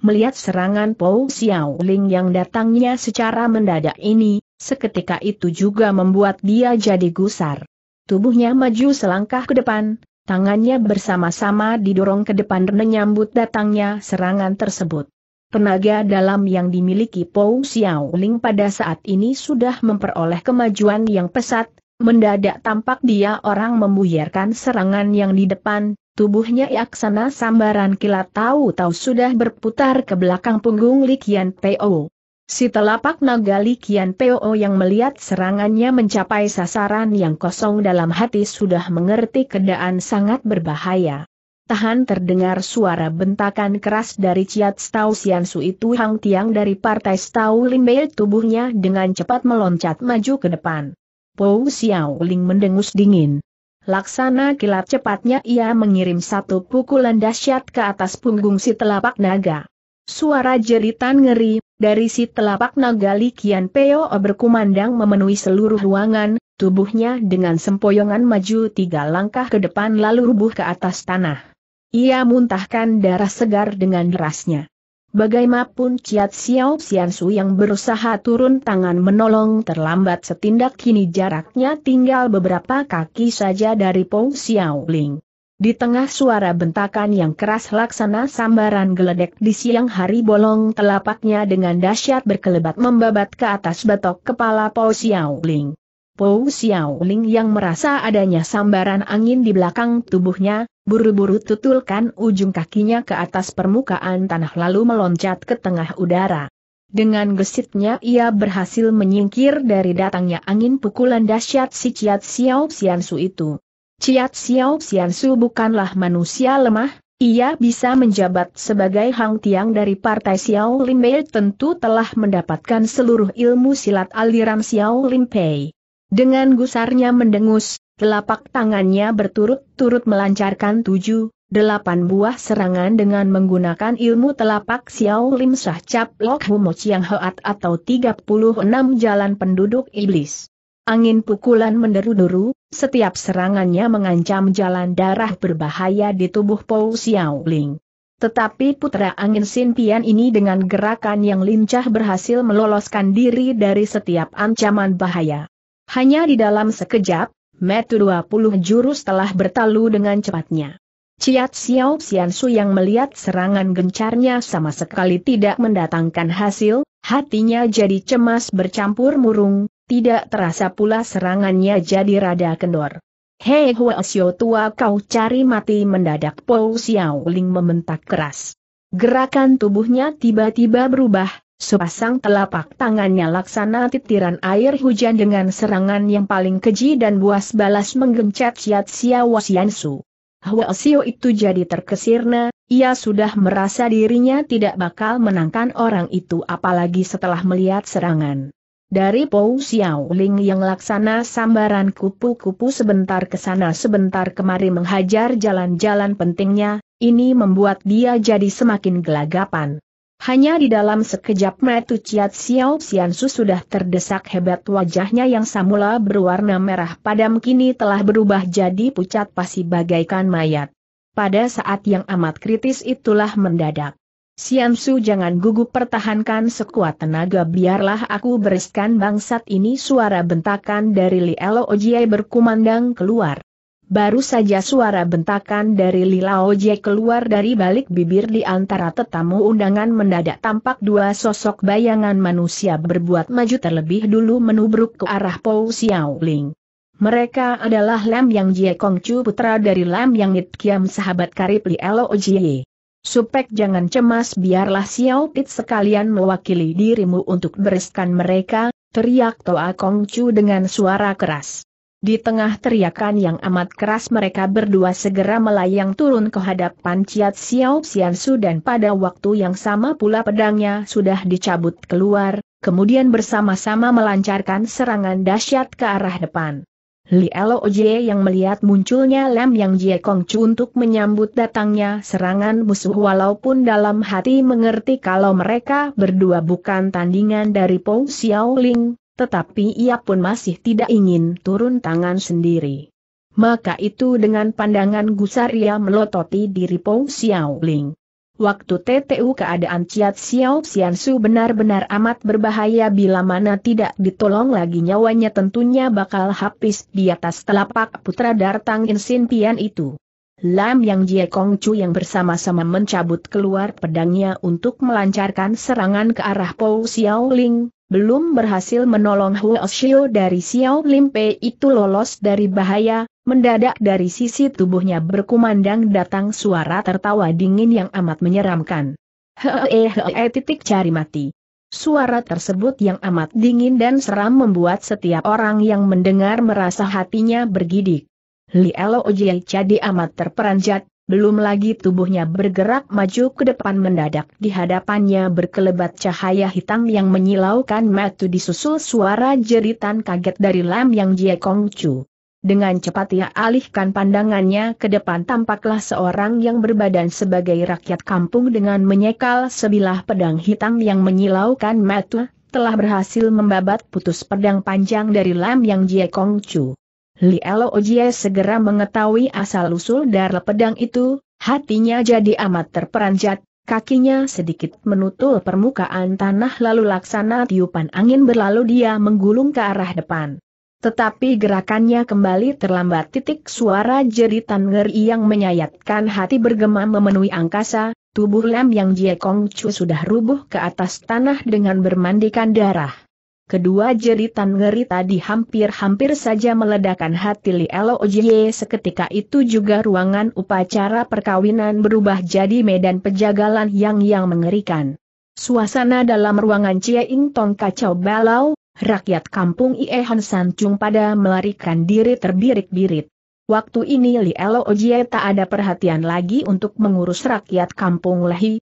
Melihat serangan Po Xiao Ling yang datangnya secara mendadak ini, Seketika itu juga membuat dia jadi gusar. Tubuhnya maju selangkah ke depan, tangannya bersama-sama didorong ke depan menyambut datangnya serangan tersebut. Tenaga dalam yang dimiliki Pou Xiao Ling pada saat ini sudah memperoleh kemajuan yang pesat, mendadak tampak dia orang membuyarkan serangan yang di depan, tubuhnya yaksana sambaran kilat tahu-tahu sudah berputar ke belakang punggung Likian Po. Si telapak naga Kian Po yang melihat serangannya mencapai sasaran yang kosong dalam hati sudah mengerti keadaan sangat berbahaya. Tahan terdengar suara bentakan keras dari Ciat Stau Siansu itu Hang Tiang dari partai Stau Limbe tubuhnya dengan cepat meloncat maju ke depan. Po Xiao Ling mendengus dingin. Laksana kilat cepatnya ia mengirim satu pukulan dahsyat ke atas punggung si telapak naga. Suara jeritan ngeri, dari si telapak naga Kian Peo berkumandang memenuhi seluruh ruangan, tubuhnya dengan sempoyongan maju tiga langkah ke depan lalu rubuh ke atas tanah. Ia muntahkan darah segar dengan derasnya. Bagaimanapun Ciat Xiao Xiansu yang berusaha turun tangan menolong terlambat setindak kini jaraknya tinggal beberapa kaki saja dari Pong Xiao Ling. Di tengah suara bentakan yang keras laksana sambaran geledek di siang hari bolong telapaknya dengan dahsyat berkelebat membabat ke atas batok kepala Po Xiao Ling. Po Xiao Ling yang merasa adanya sambaran angin di belakang tubuhnya, buru-buru tutulkan ujung kakinya ke atas permukaan tanah lalu meloncat ke tengah udara. Dengan gesitnya ia berhasil menyingkir dari datangnya angin pukulan dahsyat si Ciat Xiao Xiansu itu. Ciat Xiao Xiansu bukanlah manusia lemah, ia bisa menjabat sebagai Hang Tiang dari partai Xiao Limpei tentu telah mendapatkan seluruh ilmu silat aliran Xiao Limpei. Dengan gusarnya mendengus, telapak tangannya berturut-turut melancarkan tujuh, delapan buah serangan dengan menggunakan ilmu telapak Xiao Lim Sah Cap Lok Humo Chiang Hoat atau 36 jalan penduduk iblis. Angin pukulan menderu-deru, setiap serangannya mengancam jalan darah berbahaya di tubuh Pou Xiao Ling. Tetapi putra angin Sinpian ini dengan gerakan yang lincah berhasil meloloskan diri dari setiap ancaman bahaya. Hanya di dalam sekejap, metu 20 jurus telah bertalu dengan cepatnya. Ciat Xiao Xiansu yang melihat serangan gencarnya sama sekali tidak mendatangkan hasil, hatinya jadi cemas bercampur murung, tidak terasa pula serangannya jadi rada kendor. Hei Huasio tua kau cari mati mendadak Po Xiao Ling membentak keras. Gerakan tubuhnya tiba-tiba berubah, sepasang telapak tangannya laksana titiran air hujan dengan serangan yang paling keji dan buas balas menggencet Siat Xiao Xiansu. Huasio itu jadi terkesirna, ia sudah merasa dirinya tidak bakal menangkan orang itu apalagi setelah melihat serangan. Dari Pou Xiao Ling yang laksana sambaran kupu-kupu sebentar ke sana sebentar kemari menghajar jalan-jalan pentingnya, ini membuat dia jadi semakin gelagapan. Hanya di dalam sekejap metu Ciat Xiao Xiansu sudah terdesak hebat wajahnya yang samula berwarna merah padam kini telah berubah jadi pucat pasi bagaikan mayat. Pada saat yang amat kritis itulah mendadak. Sian Su jangan gugup pertahankan sekuat tenaga biarlah aku bereskan bangsat ini suara bentakan dari Li Elo Ojie berkumandang keluar. Baru saja suara bentakan dari Li Lao Jie keluar dari balik bibir di antara tetamu undangan mendadak tampak dua sosok bayangan manusia berbuat maju terlebih dulu menubruk ke arah Po Xiao Ling. Mereka adalah Lam Yang Jie Kong Chu putra dari Lam Yang Nit Kiam sahabat karib Li Elo Ojie. Supek jangan cemas biarlah Xiao Pit sekalian mewakili dirimu untuk bereskan mereka, teriak Toa Kong Chu dengan suara keras. Di tengah teriakan yang amat keras mereka berdua segera melayang turun ke hadapan Ciat Xiao Xiansu dan pada waktu yang sama pula pedangnya sudah dicabut keluar, kemudian bersama-sama melancarkan serangan dahsyat ke arah depan. Li Elo Oje yang melihat munculnya Lam Yang Jie Kong Chu untuk menyambut datangnya serangan musuh walaupun dalam hati mengerti kalau mereka berdua bukan tandingan dari Pong Xiao Ling, tetapi ia pun masih tidak ingin turun tangan sendiri. Maka itu dengan pandangan gusar ia melototi diri Xiao Ling. Waktu TTU keadaan Ciat Xiao Xiansu benar-benar amat berbahaya bila mana tidak ditolong lagi nyawanya tentunya bakal habis di atas telapak putra Dartang Insin Pian itu. Lam Yang Jie Kong Chu yang bersama-sama mencabut keluar pedangnya untuk melancarkan serangan ke arah Po Xiao Ling, belum berhasil menolong Huo Xiao dari Xiao Limpe itu lolos dari bahaya, Mendadak dari sisi tubuhnya berkumandang datang suara tertawa dingin yang amat menyeramkan. Hee hee titik cari mati. Suara tersebut yang amat dingin dan seram membuat setiap orang yang mendengar merasa hatinya bergidik. Li Ojie jadi amat terperanjat, belum lagi tubuhnya bergerak maju ke depan mendadak di hadapannya berkelebat cahaya hitam yang menyilaukan mata disusul suara jeritan kaget dari Lam Yang Jie Kong Chu. Dengan cepat ia alihkan pandangannya ke depan tampaklah seorang yang berbadan sebagai rakyat kampung dengan menyekal sebilah pedang hitam yang menyilaukan mata, telah berhasil membabat putus pedang panjang dari Lam Yang Jie Kong Chu. Li Elo Ojie segera mengetahui asal-usul dari pedang itu, hatinya jadi amat terperanjat, kakinya sedikit menutul permukaan tanah lalu laksana tiupan angin berlalu dia menggulung ke arah depan. Tetapi gerakannya kembali terlambat titik suara jeritan ngeri yang menyayatkan hati bergema memenuhi angkasa, tubuh Lam Yang Jie Kong Chu sudah rubuh ke atas tanah dengan bermandikan darah. Kedua jeritan ngeri tadi hampir-hampir saja meledakkan hati Li Elo Ojie seketika itu juga ruangan upacara perkawinan berubah jadi medan pejagalan yang yang mengerikan. Suasana dalam ruangan Cie Ing Tong kacau balau, rakyat kampung Ie Han Chung pada melarikan diri terbirit-birit. Waktu ini Li Elo Ojie tak ada perhatian lagi untuk mengurus rakyat kampung Lehi,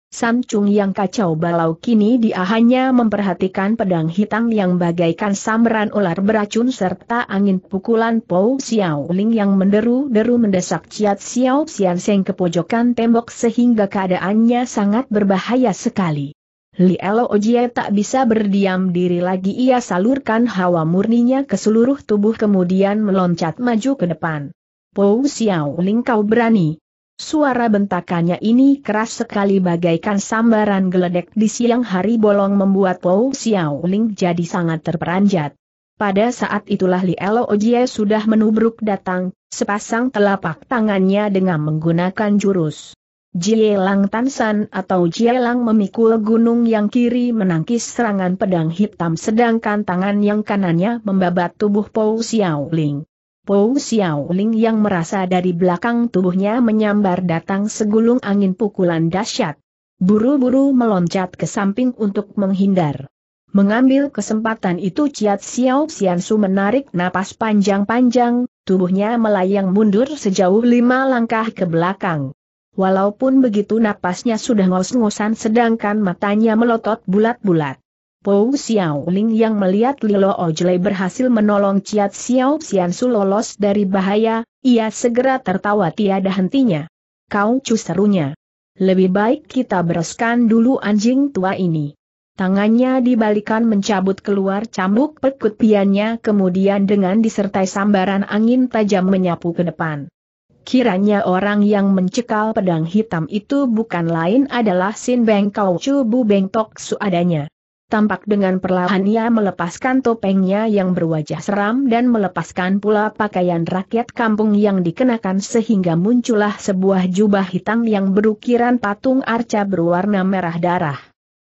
Chung yang kacau balau kini dia hanya memperhatikan pedang hitam yang bagaikan sambaran ular beracun serta angin pukulan Po Xiao Ling yang menderu-deru mendesak Ciat Xiao Xian Seng ke pojokan tembok sehingga keadaannya sangat berbahaya sekali. Li Elo Ojie tak bisa berdiam diri lagi ia salurkan hawa murninya ke seluruh tubuh kemudian meloncat maju ke depan. Po Xiao Ling kau berani. Suara bentakannya ini keras sekali bagaikan sambaran geledek di siang hari bolong membuat Po Xiao Ling jadi sangat terperanjat. Pada saat itulah Li Elo Ojie sudah menubruk datang, sepasang telapak tangannya dengan menggunakan jurus Jielang Tansan atau Jielang memikul gunung yang kiri menangkis serangan pedang hitam sedangkan tangan yang kanannya membabat tubuh Po Xiao Ling. Po Xiao Ling yang merasa dari belakang tubuhnya menyambar datang segulung angin pukulan dahsyat. Buru-buru meloncat ke samping untuk menghindar. Mengambil kesempatan itu Ciat Xiao Xiansu menarik napas panjang-panjang, tubuhnya melayang mundur sejauh lima langkah ke belakang. Walaupun begitu napasnya sudah ngos-ngosan sedangkan matanya melotot bulat-bulat. Po Xiao Ling yang melihat Lilo Ojle berhasil menolong Ciat Xiao Xiansu lolos dari bahaya, ia segera tertawa tiada hentinya. Kau cu serunya. Lebih baik kita bereskan dulu anjing tua ini. Tangannya dibalikan mencabut keluar cambuk perkut piannya kemudian dengan disertai sambaran angin tajam menyapu ke depan. Kiranya orang yang mencekal pedang hitam itu bukan lain adalah Sin Beng Kau Chu Bu Beng Tok Su adanya. Tampak dengan perlahan ia melepaskan topengnya yang berwajah seram dan melepaskan pula pakaian rakyat kampung yang dikenakan sehingga muncullah sebuah jubah hitam yang berukiran patung arca berwarna merah darah.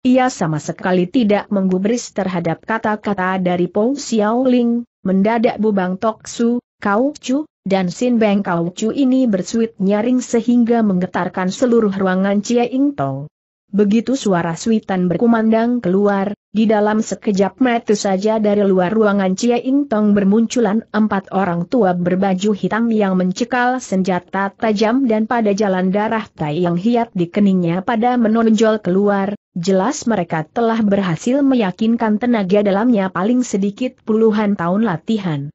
Ia sama sekali tidak menggubris terhadap kata-kata dari Po Xiao Ling, mendadak Bubang Tok Su, Kau Chu, dan Sin Beng Kau Chu ini bersuit nyaring sehingga menggetarkan seluruh ruangan Cie Ing Tong. Begitu suara suitan berkumandang keluar, di dalam sekejap mata saja dari luar ruangan Cie Ing Tong bermunculan empat orang tua berbaju hitam yang mencekal senjata tajam dan pada jalan darah tai yang hiat di keningnya pada menonjol keluar, jelas mereka telah berhasil meyakinkan tenaga dalamnya paling sedikit puluhan tahun latihan.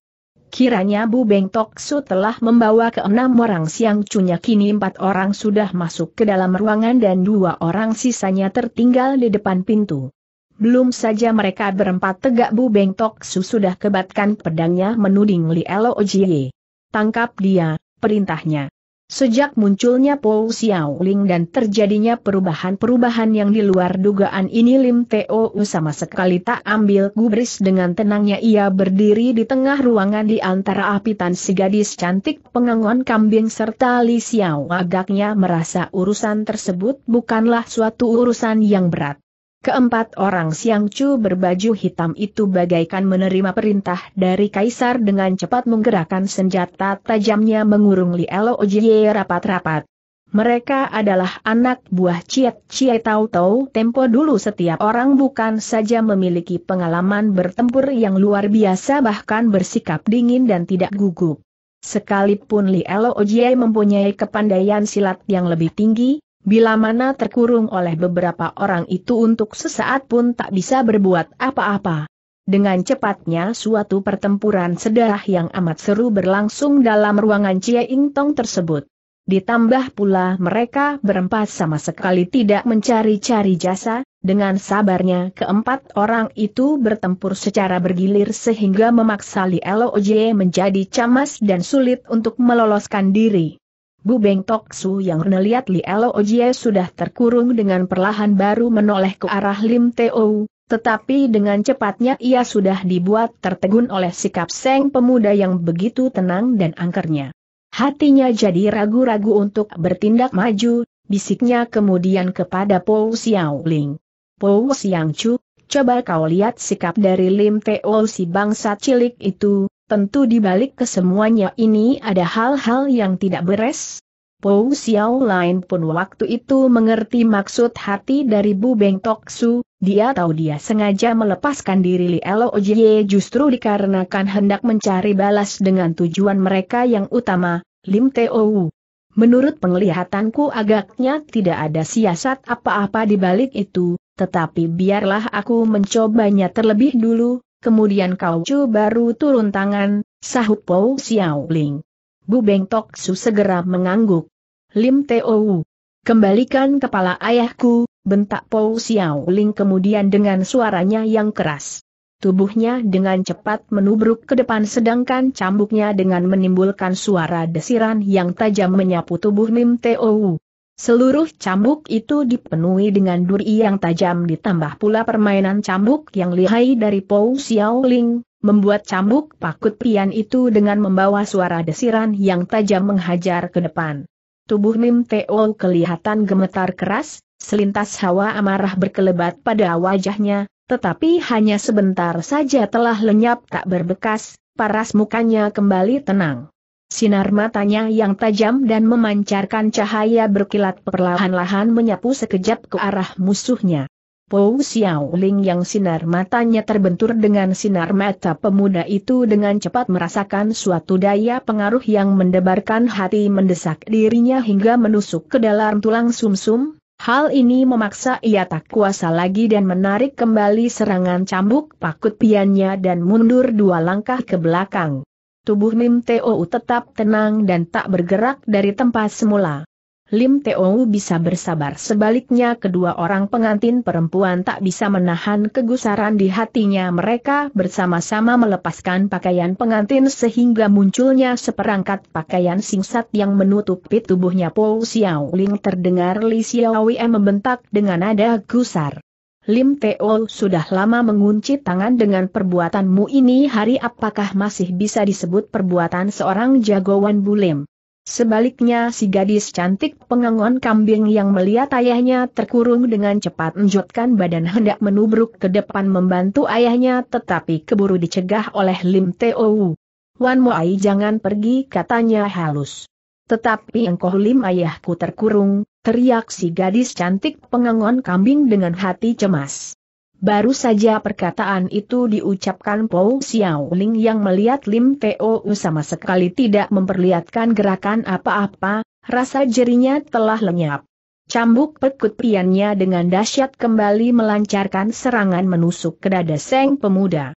Kiranya Bu Beng Tok Su telah membawa ke enam orang siang cunya kini empat orang sudah masuk ke dalam ruangan dan dua orang sisanya tertinggal di depan pintu. Belum saja mereka berempat tegak Bu Beng Tok Su sudah kebatkan pedangnya menuding Li Elo Ojie. Tangkap dia, perintahnya. Sejak munculnya Po Xiao Ling dan terjadinya perubahan-perubahan yang di luar dugaan ini Lim Teo sama sekali tak ambil gubris dengan tenangnya ia berdiri di tengah ruangan di antara apitan si gadis cantik pengangon kambing serta Li Xiao agaknya merasa urusan tersebut bukanlah suatu urusan yang berat. Keempat orang Siang Chu berbaju hitam itu bagaikan menerima perintah dari Kaisar dengan cepat menggerakkan senjata tajamnya mengurung Li Elo Ojie rapat-rapat. Mereka adalah anak buah Ciet Cie Tau Tau tempo dulu setiap orang bukan saja memiliki pengalaman bertempur yang luar biasa bahkan bersikap dingin dan tidak gugup. Sekalipun Li Elo Ojie mempunyai kepandaian silat yang lebih tinggi, bila mana terkurung oleh beberapa orang itu untuk sesaat pun tak bisa berbuat apa-apa. Dengan cepatnya suatu pertempuran sedarah yang amat seru berlangsung dalam ruangan Cie Ing Tong tersebut. Ditambah pula mereka berempat sama sekali tidak mencari-cari jasa, dengan sabarnya keempat orang itu bertempur secara bergilir sehingga memaksa Li Elo Oje menjadi camas dan sulit untuk meloloskan diri. Bu Beng Tok Su yang melihat Li Elo Ojie sudah terkurung dengan perlahan baru menoleh ke arah Lim Teo, tetapi dengan cepatnya ia sudah dibuat tertegun oleh sikap Seng pemuda yang begitu tenang dan angkernya. Hatinya jadi ragu-ragu untuk bertindak maju, bisiknya kemudian kepada Po Xiao Ling. Po Xiang Chu, coba kau lihat sikap dari Lim Teo si bangsa cilik itu, Tentu di balik kesemuanya ini ada hal-hal yang tidak beres. Po Xiao lain pun waktu itu mengerti maksud hati dari Bu Beng Tok Su, dia tahu dia sengaja melepaskan diri Li Ojie justru dikarenakan hendak mencari balas dengan tujuan mereka yang utama, Lim Teo. Menurut penglihatanku agaknya tidak ada siasat apa-apa di balik itu, tetapi biarlah aku mencobanya terlebih dulu, kemudian kau cu baru turun tangan, sahut Po Xiao Ling. Bu Beng Tok Su segera mengangguk. Lim Teo. Kembalikan kepala ayahku, bentak Po Xiao Ling kemudian dengan suaranya yang keras. Tubuhnya dengan cepat menubruk ke depan sedangkan cambuknya dengan menimbulkan suara desiran yang tajam menyapu tubuh Lim Teo. Seluruh cambuk itu dipenuhi dengan duri yang tajam ditambah pula permainan cambuk yang lihai dari Pou Xiao Ling, membuat cambuk pakut pian itu dengan membawa suara desiran yang tajam menghajar ke depan. Tubuh Lim Teo kelihatan gemetar keras, selintas hawa amarah berkelebat pada wajahnya, tetapi hanya sebentar saja telah lenyap tak berbekas, paras mukanya kembali tenang. Sinar matanya yang tajam dan memancarkan cahaya berkilat perlahan-lahan menyapu sekejap ke arah musuhnya. Po Xiao Ling yang sinar matanya terbentur dengan sinar mata pemuda itu dengan cepat merasakan suatu daya pengaruh yang mendebarkan hati mendesak dirinya hingga menusuk ke dalam tulang sumsum. -sum. Hal ini memaksa ia tak kuasa lagi dan menarik kembali serangan cambuk pakut piannya dan mundur dua langkah ke belakang tubuh Mim Teo tetap tenang dan tak bergerak dari tempat semula. Lim Teo bisa bersabar sebaliknya kedua orang pengantin perempuan tak bisa menahan kegusaran di hatinya mereka bersama-sama melepaskan pakaian pengantin sehingga munculnya seperangkat pakaian singsat yang menutupi tubuhnya Po Xiao Ling terdengar Li Xiao Wei membentak dengan nada gusar. Lim Teo sudah lama mengunci tangan dengan perbuatanmu ini hari apakah masih bisa disebut perbuatan seorang jagoan bulim? Sebaliknya si gadis cantik pengangon kambing yang melihat ayahnya terkurung dengan cepat menjotkan badan hendak menubruk ke depan membantu ayahnya tetapi keburu dicegah oleh Lim Teo. Wan Moai jangan pergi katanya halus. Tetapi engkau Lim ayahku terkurung, teriak si gadis cantik pengangon kambing dengan hati cemas. Baru saja perkataan itu diucapkan Po Xiao Ling yang melihat Lim Teo sama sekali tidak memperlihatkan gerakan apa-apa, rasa jerinya telah lenyap. Cambuk pekut piannya dengan dahsyat kembali melancarkan serangan menusuk ke dada Seng pemuda.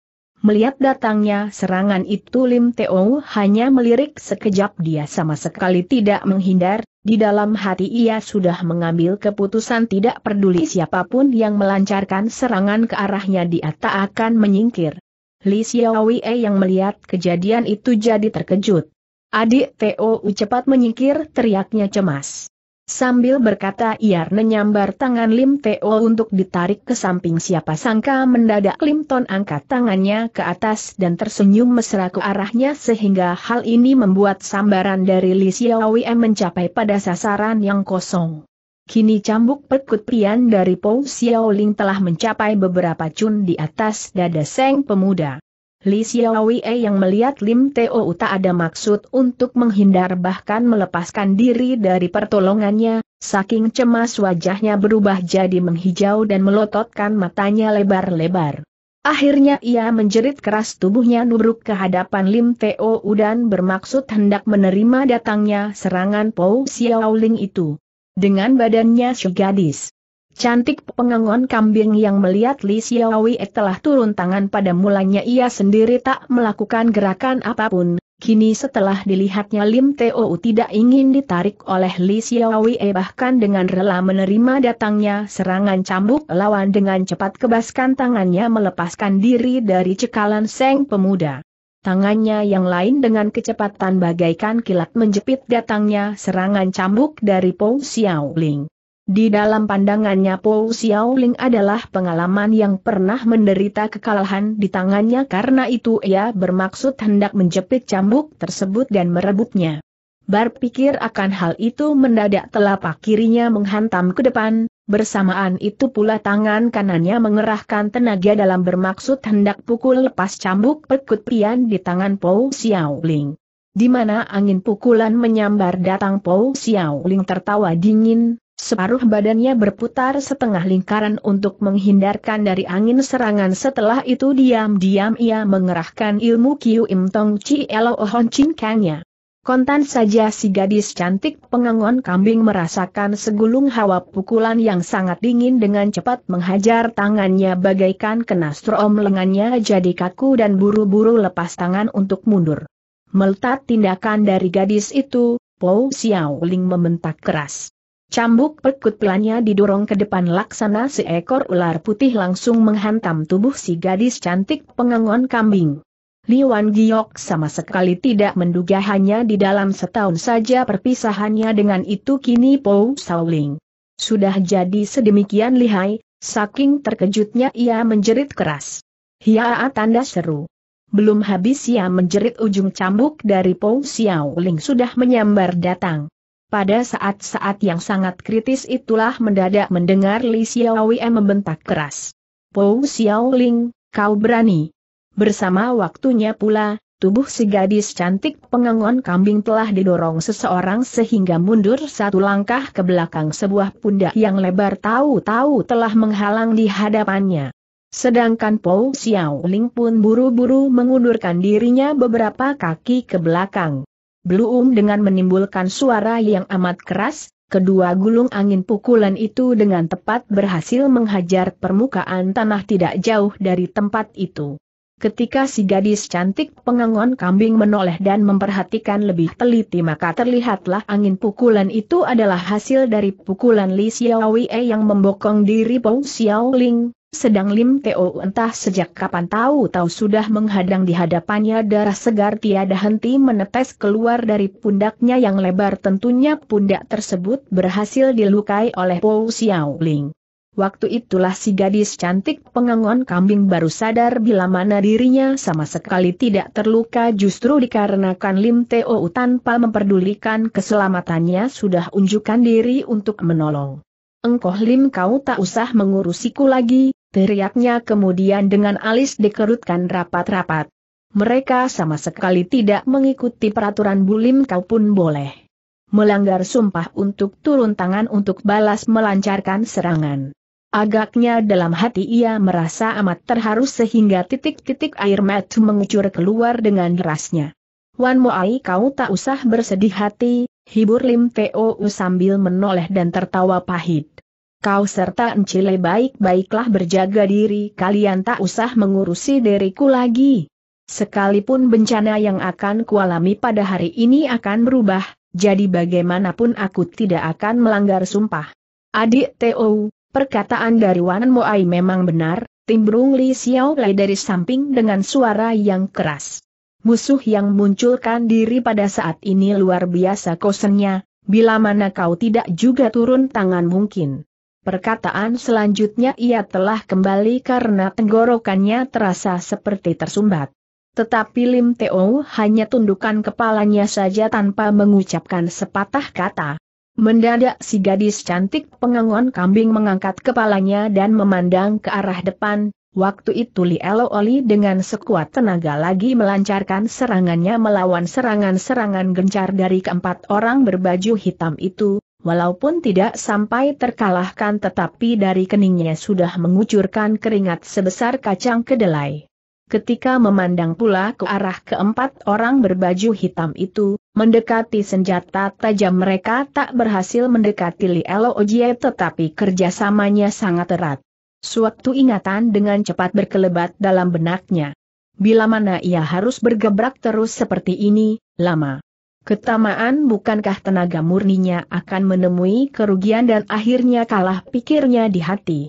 Melihat datangnya serangan itu Lim Teo hanya melirik sekejap dia sama sekali tidak menghindar, di dalam hati ia sudah mengambil keputusan tidak peduli siapa pun yang melancarkan serangan ke arahnya dia tak akan menyingkir. Li Xiaowei yang melihat kejadian itu jadi terkejut. Adik Teo cepat menyingkir teriaknya cemas. Sambil berkata ia menyambar tangan Lim Teo untuk ditarik ke samping siapa sangka mendadak Lim Ton angkat tangannya ke atas dan tersenyum mesra ke arahnya sehingga hal ini membuat sambaran dari Li Xiaowei mencapai pada sasaran yang kosong. Kini cambuk pekut pian dari Po Xiaoling telah mencapai beberapa cun di atas dada Seng pemuda. Li Xiaowei yang melihat Lim Teo tak ada maksud untuk menghindar bahkan melepaskan diri dari pertolongannya, saking cemas wajahnya berubah jadi menghijau dan melototkan matanya lebar-lebar. Akhirnya ia menjerit keras tubuhnya nubruk ke hadapan Lim Teo dan bermaksud hendak menerima datangnya serangan Po Xiaoling itu. Dengan badannya si gadis Cantik pengangon kambing yang melihat Li Xiaowei telah turun tangan pada mulanya ia sendiri tak melakukan gerakan apa pun, kini setelah dilihatnya Lim Teo tidak ingin ditarik oleh Li Xiaowei bahkan dengan rela menerima datangnya serangan cambuk lawan dengan cepat kebaskan tangannya melepaskan diri dari cekalan Seng pemuda. Tangannya yang lain dengan kecepatan bagaikan kilat menjepit datangnya serangan cambuk dari Po Xiaoling. Di dalam pandangannya Po Xiaoling adalah pengalaman yang pernah menderita kekalahan di tangannya karena itu ia bermaksud hendak menjepit cambuk tersebut dan merebutnya. Berpikir akan hal itu mendadak telapak kirinya menghantam ke depan, bersamaan itu pula tangan kanannya mengerahkan tenaga dalam bermaksud hendak pukul lepas cambuk pekut pian di tangan Po Xiaoling. Di mana angin pukulan menyambar datang Po Xiaoling tertawa dingin, Separuh badannya berputar setengah lingkaran untuk menghindarkan dari angin serangan setelah itu diam-diam ia mengerahkan ilmu Kiu Im Tong Chi Elo Ohon Chin Kangnya. Kontan saja si gadis cantik pengangon kambing merasakan segulung hawa pukulan yang sangat dingin dengan cepat menghajar tangannya bagaikan kena strom lengannya jadi kaku dan buru-buru lepas tangan untuk mundur. Meletak tindakan dari gadis itu, Po Xiao Ling membentak keras. Cambuk pekut pelannya didorong ke depan laksana seekor ular putih langsung menghantam tubuh si gadis cantik pengangon kambing. Liwan Giok sama sekali tidak menduga hanya di dalam setahun saja perpisahannya dengan itu kini Po Sauling. Sudah jadi sedemikian lihai, saking terkejutnya ia menjerit keras. Hiaa tanda seru. Belum habis ia menjerit ujung cambuk dari Po Xiaoling sudah menyambar datang. Pada saat-saat yang sangat kritis itulah mendadak mendengar Li Xiaowei membentak keras. Po Xiaoling, kau berani. Bersama waktunya pula, tubuh si gadis cantik pengangon kambing telah didorong seseorang sehingga mundur satu langkah ke belakang sebuah pundak yang lebar tahu-tahu telah menghalang di hadapannya. Sedangkan Po Xiaoling pun buru-buru mengundurkan dirinya beberapa kaki ke belakang. Belum dengan menimbulkan suara yang amat keras, kedua gulung angin pukulan itu dengan tepat berhasil menghajar permukaan tanah tidak jauh dari tempat itu. Ketika si gadis cantik pengangon kambing menoleh dan memperhatikan lebih teliti maka terlihatlah angin pukulan itu adalah hasil dari pukulan Li Xiaowei yang membokong diri Pou Xiaoling, sedang Lim Teo entah sejak kapan tahu-tahu sudah menghadang di hadapannya darah segar tiada henti menetes keluar dari pundaknya yang lebar tentunya pundak tersebut berhasil dilukai oleh Pou Xiaoling. Waktu itulah si gadis cantik pengangon kambing baru sadar bila mana dirinya sama sekali tidak terluka justru dikarenakan Lim Teo tanpa memperdulikan keselamatannya sudah unjukkan diri untuk menolong. Engkoh Lim kau tak usah mengurusiku lagi, teriaknya kemudian dengan alis dikerutkan rapat-rapat. Mereka sama sekali tidak mengikuti peraturan Bulim kau pun boleh melanggar sumpah untuk turun tangan untuk balas melancarkan serangan. Agaknya dalam hati ia merasa amat terharu sehingga titik-titik air mata mengucur keluar dengan derasnya. Wan Moai kau tak usah bersedih hati, hibur Lim Teo sambil menoleh dan tertawa pahit. Kau serta Encile baik-baiklah berjaga diri kalian tak usah mengurusi diriku lagi. Sekalipun bencana yang akan kualami pada hari ini akan berubah, jadi bagaimanapun aku tidak akan melanggar sumpah. Adik Teo, Perkataan dari Wan Moai memang benar, timbrung Li Xiao Lei dari samping dengan suara yang keras. Musuh yang munculkan diri pada saat ini luar biasa kosennya, bila mana kau tidak juga turun tangan mungkin. Perkataan selanjutnya ia telah kembali karena tenggorokannya terasa seperti tersumbat. Tetapi Lim Teo hanya tundukkan kepalanya saja tanpa mengucapkan sepatah kata. Mendadak si gadis cantik pengangon kambing mengangkat kepalanya dan memandang ke arah depan, waktu itu Li Elo Oli dengan sekuat tenaga lagi melancarkan serangannya melawan serangan-serangan gencar dari keempat orang berbaju hitam itu, walaupun tidak sampai terkalahkan tetapi dari keningnya sudah mengucurkan keringat sebesar kacang kedelai. Ketika memandang pula ke arah keempat orang berbaju hitam itu, mendekati senjata tajam mereka tak berhasil mendekati Li Elo Ojie tetapi kerjasamanya sangat erat. Suatu ingatan dengan cepat berkelebat dalam benaknya. Bila mana ia harus bergebrak terus seperti ini, lama. Ketamaan bukankah tenaga murninya akan menemui kerugian dan akhirnya kalah pikirnya di hati.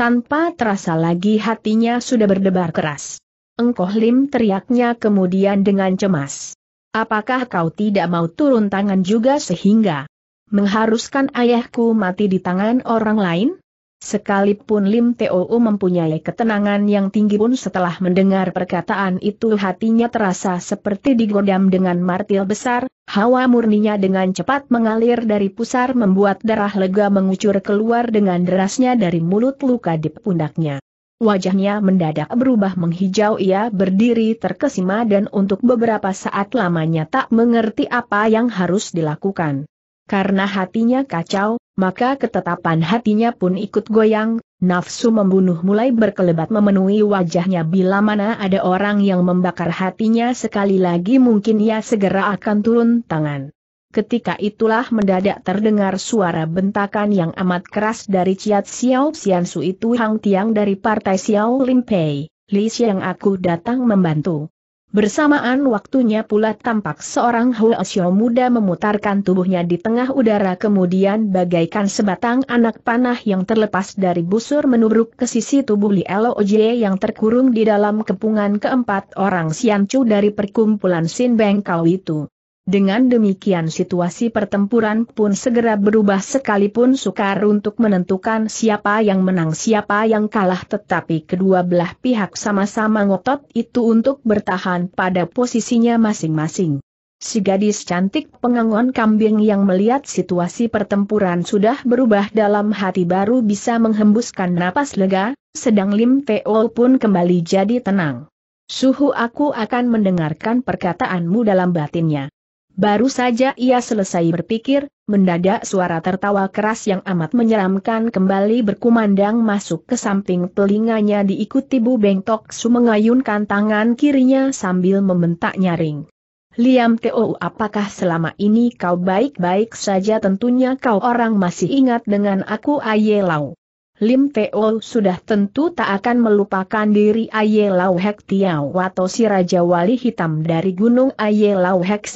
Tanpa terasa lagi hatinya sudah berdebar keras. Engkoh Lim teriaknya kemudian dengan cemas. Apakah kau tidak mau turun tangan juga sehingga mengharuskan ayahku mati di tangan orang lain? Sekalipun Lim Too mempunyai ketenangan yang tinggi pun setelah mendengar perkataan itu hatinya terasa seperti digodam dengan martil besar, hawa murninya dengan cepat mengalir dari pusar membuat darah lega mengucur keluar dengan derasnya dari mulut luka di pundaknya. Wajahnya mendadak berubah menghijau ia berdiri terkesima dan untuk beberapa saat lamanya tak mengerti apa yang harus dilakukan. Karena hatinya kacau, maka ketetapan hatinya pun ikut goyang, nafsu membunuh mulai berkelebat memenuhi wajahnya bila mana ada orang yang membakar hatinya sekali lagi mungkin ia segera akan turun tangan. Ketika itulah mendadak terdengar suara bentakan yang amat keras dari Chiat Xiao Su itu Hang Tiang dari partai Xiao Lim Pei, Li Xiang aku datang membantu. Bersamaan waktunya pula tampak seorang Xiao muda memutarkan tubuhnya di tengah udara kemudian bagaikan sebatang anak panah yang terlepas dari busur menubruk ke sisi tubuh Li Elo yang terkurung di dalam kepungan keempat orang Siancu dari perkumpulan Sin Beng Kau itu. Dengan demikian situasi pertempuran pun segera berubah sekalipun sukar untuk menentukan siapa yang menang siapa yang kalah tetapi kedua belah pihak sama-sama ngotot itu untuk bertahan pada posisinya masing-masing. Si gadis cantik pengangon kambing yang melihat situasi pertempuran sudah berubah dalam hati baru bisa menghembuskan napas lega, sedang Lim Teo pun kembali jadi tenang. Suhu aku akan mendengarkan perkataanmu dalam batinnya. Baru saja ia selesai berpikir, mendadak suara tertawa keras yang amat menyeramkan kembali berkumandang masuk ke samping telinganya diikuti Bu Bengtok Su mengayunkan tangan kirinya sambil membentak nyaring. Liam Teo apakah selama ini kau baik-baik saja tentunya kau orang masih ingat dengan aku Aye Lau. Lim Teo sudah tentu tak akan melupakan diri Aye Lau Hek Tiao atau si Raja Wali Hitam dari Gunung Aye Lau Hek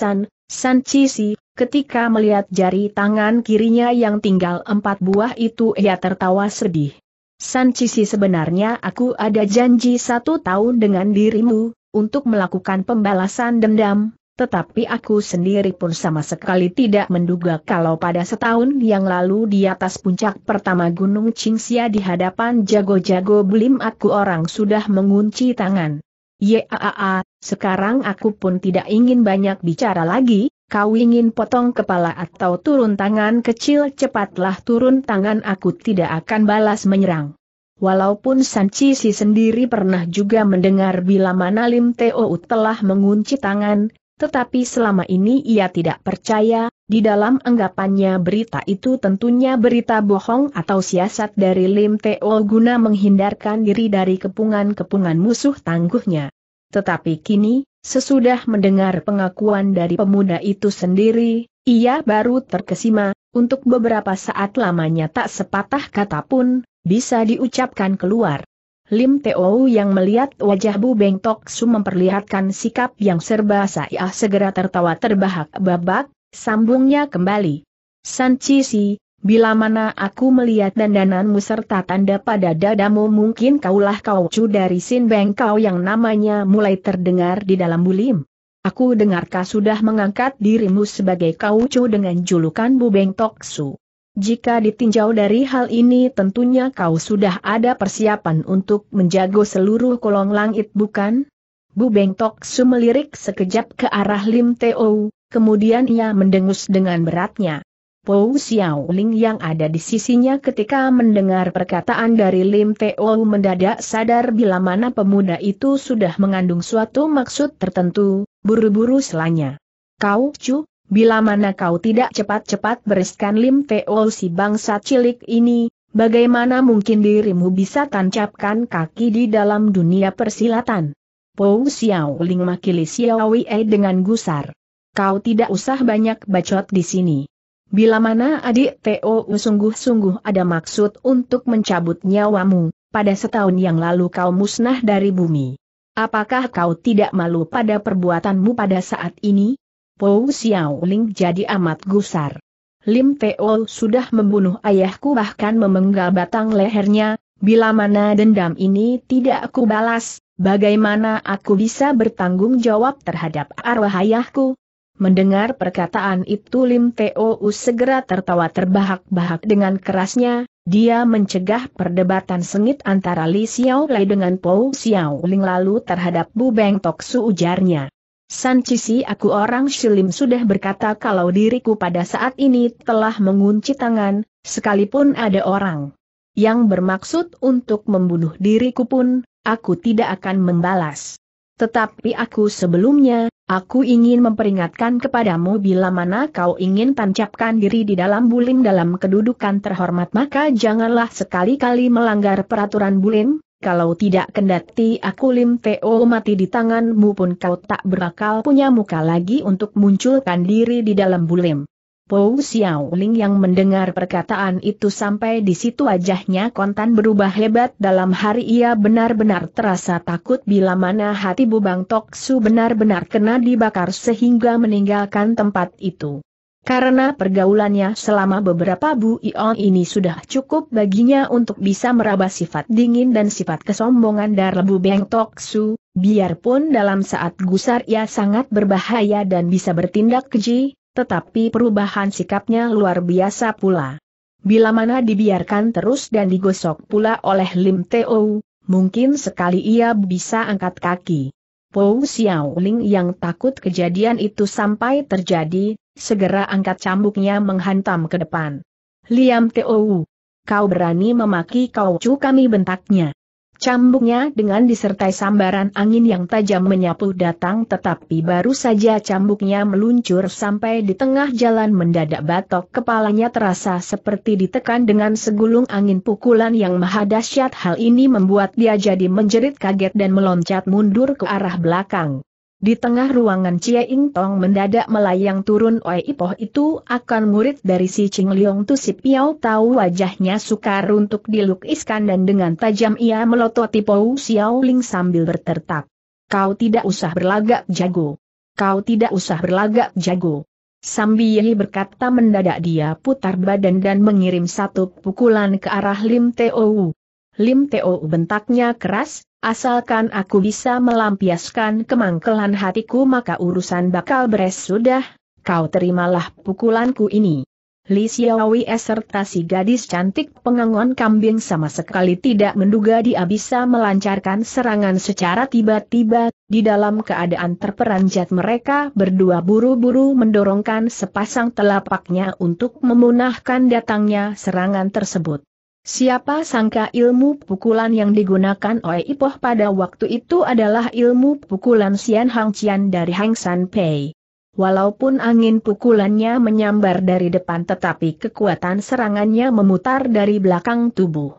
San, Cisi, ketika melihat jari tangan kirinya yang tinggal empat buah itu ia tertawa sedih. San Cisi sebenarnya aku ada janji satu tahun dengan dirimu, untuk melakukan pembalasan dendam, tetapi aku sendiri pun sama sekali tidak menduga kalau pada setahun yang lalu di atas puncak pertama Gunung Cingxia di hadapan jago-jago belim aku orang sudah mengunci tangan. Yaa, sekarang aku pun tidak ingin banyak bicara lagi, kau ingin potong kepala atau turun tangan kecil cepatlah turun tangan aku tidak akan balas menyerang. Walaupun Sanci si sendiri pernah juga mendengar bila mana Lim Teo telah mengunci tangan, tetapi selama ini ia tidak percaya, di dalam anggapannya berita itu tentunya berita bohong atau siasat dari Lim Teo guna menghindarkan diri dari kepungan-kepungan musuh tangguhnya. Tetapi kini, sesudah mendengar pengakuan dari pemuda itu sendiri, ia baru terkesima, untuk beberapa saat lamanya tak sepatah kata pun, bisa diucapkan keluar. Lim Teo yang melihat wajah Bu Beng Tok Su memperlihatkan sikap yang serba saya segera tertawa terbahak-babak, sambungnya kembali. San Chi Si, bila mana aku melihat dandananmu serta tanda pada dadamu mungkin kaulah kau cu dari Sin Beng kau yang namanya mulai terdengar di dalam bulim. Aku dengar kau sudah mengangkat dirimu sebagai kaucu dengan julukan Bu Beng Tok Su. Jika ditinjau dari hal ini tentunya kau sudah ada persiapan untuk menjago seluruh kolong langit bukan? Bu Beng Tok Su melirik sekejap ke arah Lim Teo, kemudian ia mendengus dengan beratnya. Pou Xiao Ling yang ada di sisinya ketika mendengar perkataan dari Lim Teo mendadak sadar bila mana pemuda itu sudah mengandung suatu maksud tertentu, buru-buru selanya. Kau, Cu, Bila mana kau tidak cepat-cepat bereskan Lim Teo si bangsa cilik ini, bagaimana mungkin dirimu bisa tancapkan kaki di dalam dunia persilatan? Pou Xiao Ling makili Xiao Wei dengan gusar. Kau tidak usah banyak bacot di sini. Bila mana adik Teo sungguh-sungguh ada maksud untuk mencabut nyawamu, pada setahun yang lalu kau musnah dari bumi. Apakah kau tidak malu pada perbuatanmu pada saat ini? Pou Xiao Ling jadi amat gusar. Lim Teo sudah membunuh ayahku bahkan memenggal batang lehernya, bila mana dendam ini tidak aku balas, bagaimana aku bisa bertanggung jawab terhadap arwah ayahku? Mendengar perkataan itu Lim Teo segera tertawa terbahak-bahak dengan kerasnya, dia mencegah perdebatan sengit antara Li Xiao Lei dengan Pou Xiao Ling lalu terhadap Bu Beng Tok Su ujarnya. San Cisi aku orang Shilim sudah berkata kalau diriku pada saat ini telah mengunci tangan, sekalipun ada orang yang bermaksud untuk membunuh diriku pun, aku tidak akan membalas. Tetapi aku sebelumnya, aku ingin memperingatkan kepadamu bila mana kau ingin tancapkan diri di dalam bulim dalam kedudukan terhormat maka janganlah sekali-kali melanggar peraturan bulim, kalau tidak kendati aku Lim Teo mati di tanganmu pun kau tak berakal punya muka lagi untuk munculkan diri di dalam bulim. Pou Xiao Ling yang mendengar perkataan itu sampai di situ wajahnya kontan berubah hebat dalam hari ia benar-benar terasa takut bila mana hati Bubang Tok Su benar-benar kena dibakar sehingga meninggalkan tempat itu. Karena pergaulannya selama beberapa bu Ion ini sudah cukup baginya untuk bisa meraba sifat dingin dan sifat kesombongan dari Bu Beng Tok Su, biarpun dalam saat gusar ia sangat berbahaya dan bisa bertindak keji, tetapi perubahan sikapnya luar biasa pula. Bila mana dibiarkan terus dan digosok pula oleh Lim Teo, mungkin sekali ia bisa angkat kaki. Pou Xiao Ling yang takut kejadian itu sampai terjadi, segera angkat cambuknya menghantam ke depan. Liam Teo, kau berani memaki kau cu kami bentaknya. Cambuknya dengan disertai sambaran angin yang tajam menyapu datang tetapi baru saja cambuknya meluncur sampai di tengah jalan mendadak batok kepalanya terasa seperti ditekan dengan segulung angin pukulan yang maha dahsyat hal ini membuat dia jadi menjerit kaget dan meloncat mundur ke arah belakang. Di tengah ruangan Cie Ing Tong mendadak melayang turun Oi Ipoh itu akan murid dari si Ching Leong tu si Piao tahu wajahnya sukar untuk dilukiskan dan dengan tajam ia melototi Pou Xiao Ling sambil bertertak. Kau tidak usah berlagak jago. Kau tidak usah berlagak jago. Sambil berkata mendadak dia putar badan dan mengirim satu pukulan ke arah Lim Teo. Lim Teo bentaknya keras, asalkan aku bisa melampiaskan kemangkelan hatiku maka urusan bakal beres sudah, kau terimalah pukulanku ini. Li Xiaowi serta si gadis cantik pengangon kambing sama sekali tidak menduga dia bisa melancarkan serangan secara tiba-tiba, di dalam keadaan terperanjat mereka berdua buru-buru mendorongkan sepasang telapaknya untuk memunahkan datangnya serangan tersebut. Siapa sangka ilmu pukulan yang digunakan oleh Ipoh pada waktu itu adalah ilmu pukulan Xian Hang Qian dari Hang San Pei. Walaupun angin pukulannya menyambar dari depan tetapi kekuatan serangannya memutar dari belakang tubuh.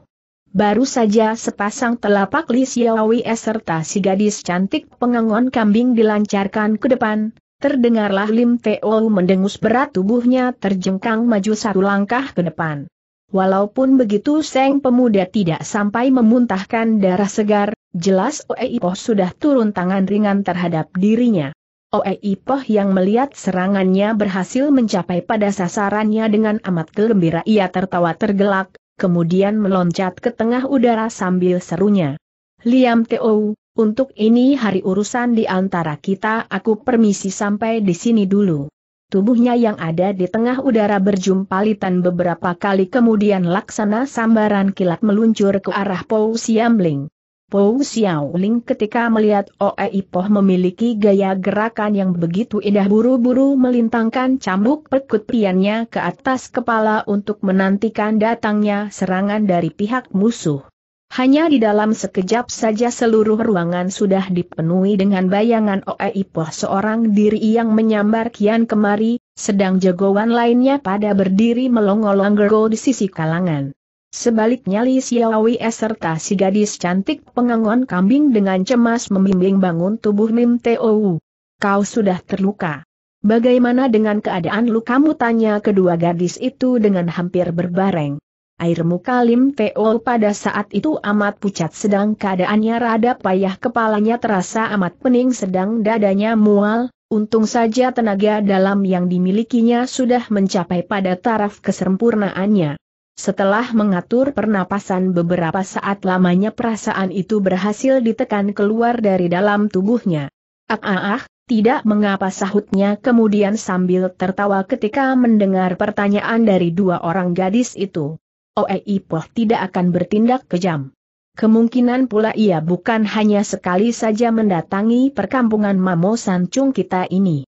Baru saja sepasang telapak Li Xiaowi serta si gadis cantik pengangon kambing dilancarkan ke depan, terdengarlah Lim Teo mendengus berat tubuhnya terjengkang maju satu langkah ke depan. Walaupun begitu Seng pemuda tidak sampai memuntahkan darah segar, jelas Oe Ipoh sudah turun tangan ringan terhadap dirinya. Oe Ipoh yang melihat serangannya berhasil mencapai pada sasarannya dengan amat gembira ia tertawa tergelak, kemudian meloncat ke tengah udara sambil serunya. Liam Teo, untuk ini hari urusan di antara kita aku permisi sampai di sini dulu tubuhnya yang ada di tengah udara berjumpalitan beberapa kali kemudian laksana sambaran kilat meluncur ke arah Pou Siamling. Pou Xiaoling ketika melihat Oe Ipoh memiliki gaya gerakan yang begitu indah buru-buru melintangkan cambuk perkut piannya ke atas kepala untuk menantikan datangnya serangan dari pihak musuh. Hanya di dalam sekejap saja seluruh ruangan sudah dipenuhi dengan bayangan Oe Ipoh seorang diri yang menyambar kian kemari, sedang jagoan lainnya pada berdiri melongolong di sisi kalangan. Sebaliknya Li Xiaowi serta si gadis cantik pengangon kambing dengan cemas membimbing bangun tubuh Mim Teo. Kau sudah terluka. Bagaimana dengan keadaan lukamu tanya kedua gadis itu dengan hampir berbareng. Air muka Lim Teo pada saat itu amat pucat sedang keadaannya rada payah kepalanya terasa amat pening sedang dadanya mual, untung saja tenaga dalam yang dimilikinya sudah mencapai pada taraf kesempurnaannya. Setelah mengatur pernapasan beberapa saat lamanya perasaan itu berhasil ditekan keluar dari dalam tubuhnya. Ah ah ah, tidak mengapa sahutnya kemudian sambil tertawa ketika mendengar pertanyaan dari dua orang gadis itu. Oei Ipoh tidak akan bertindak kejam. Kemungkinan pula ia bukan hanya sekali saja mendatangi perkampungan Mamo Sancung kita ini.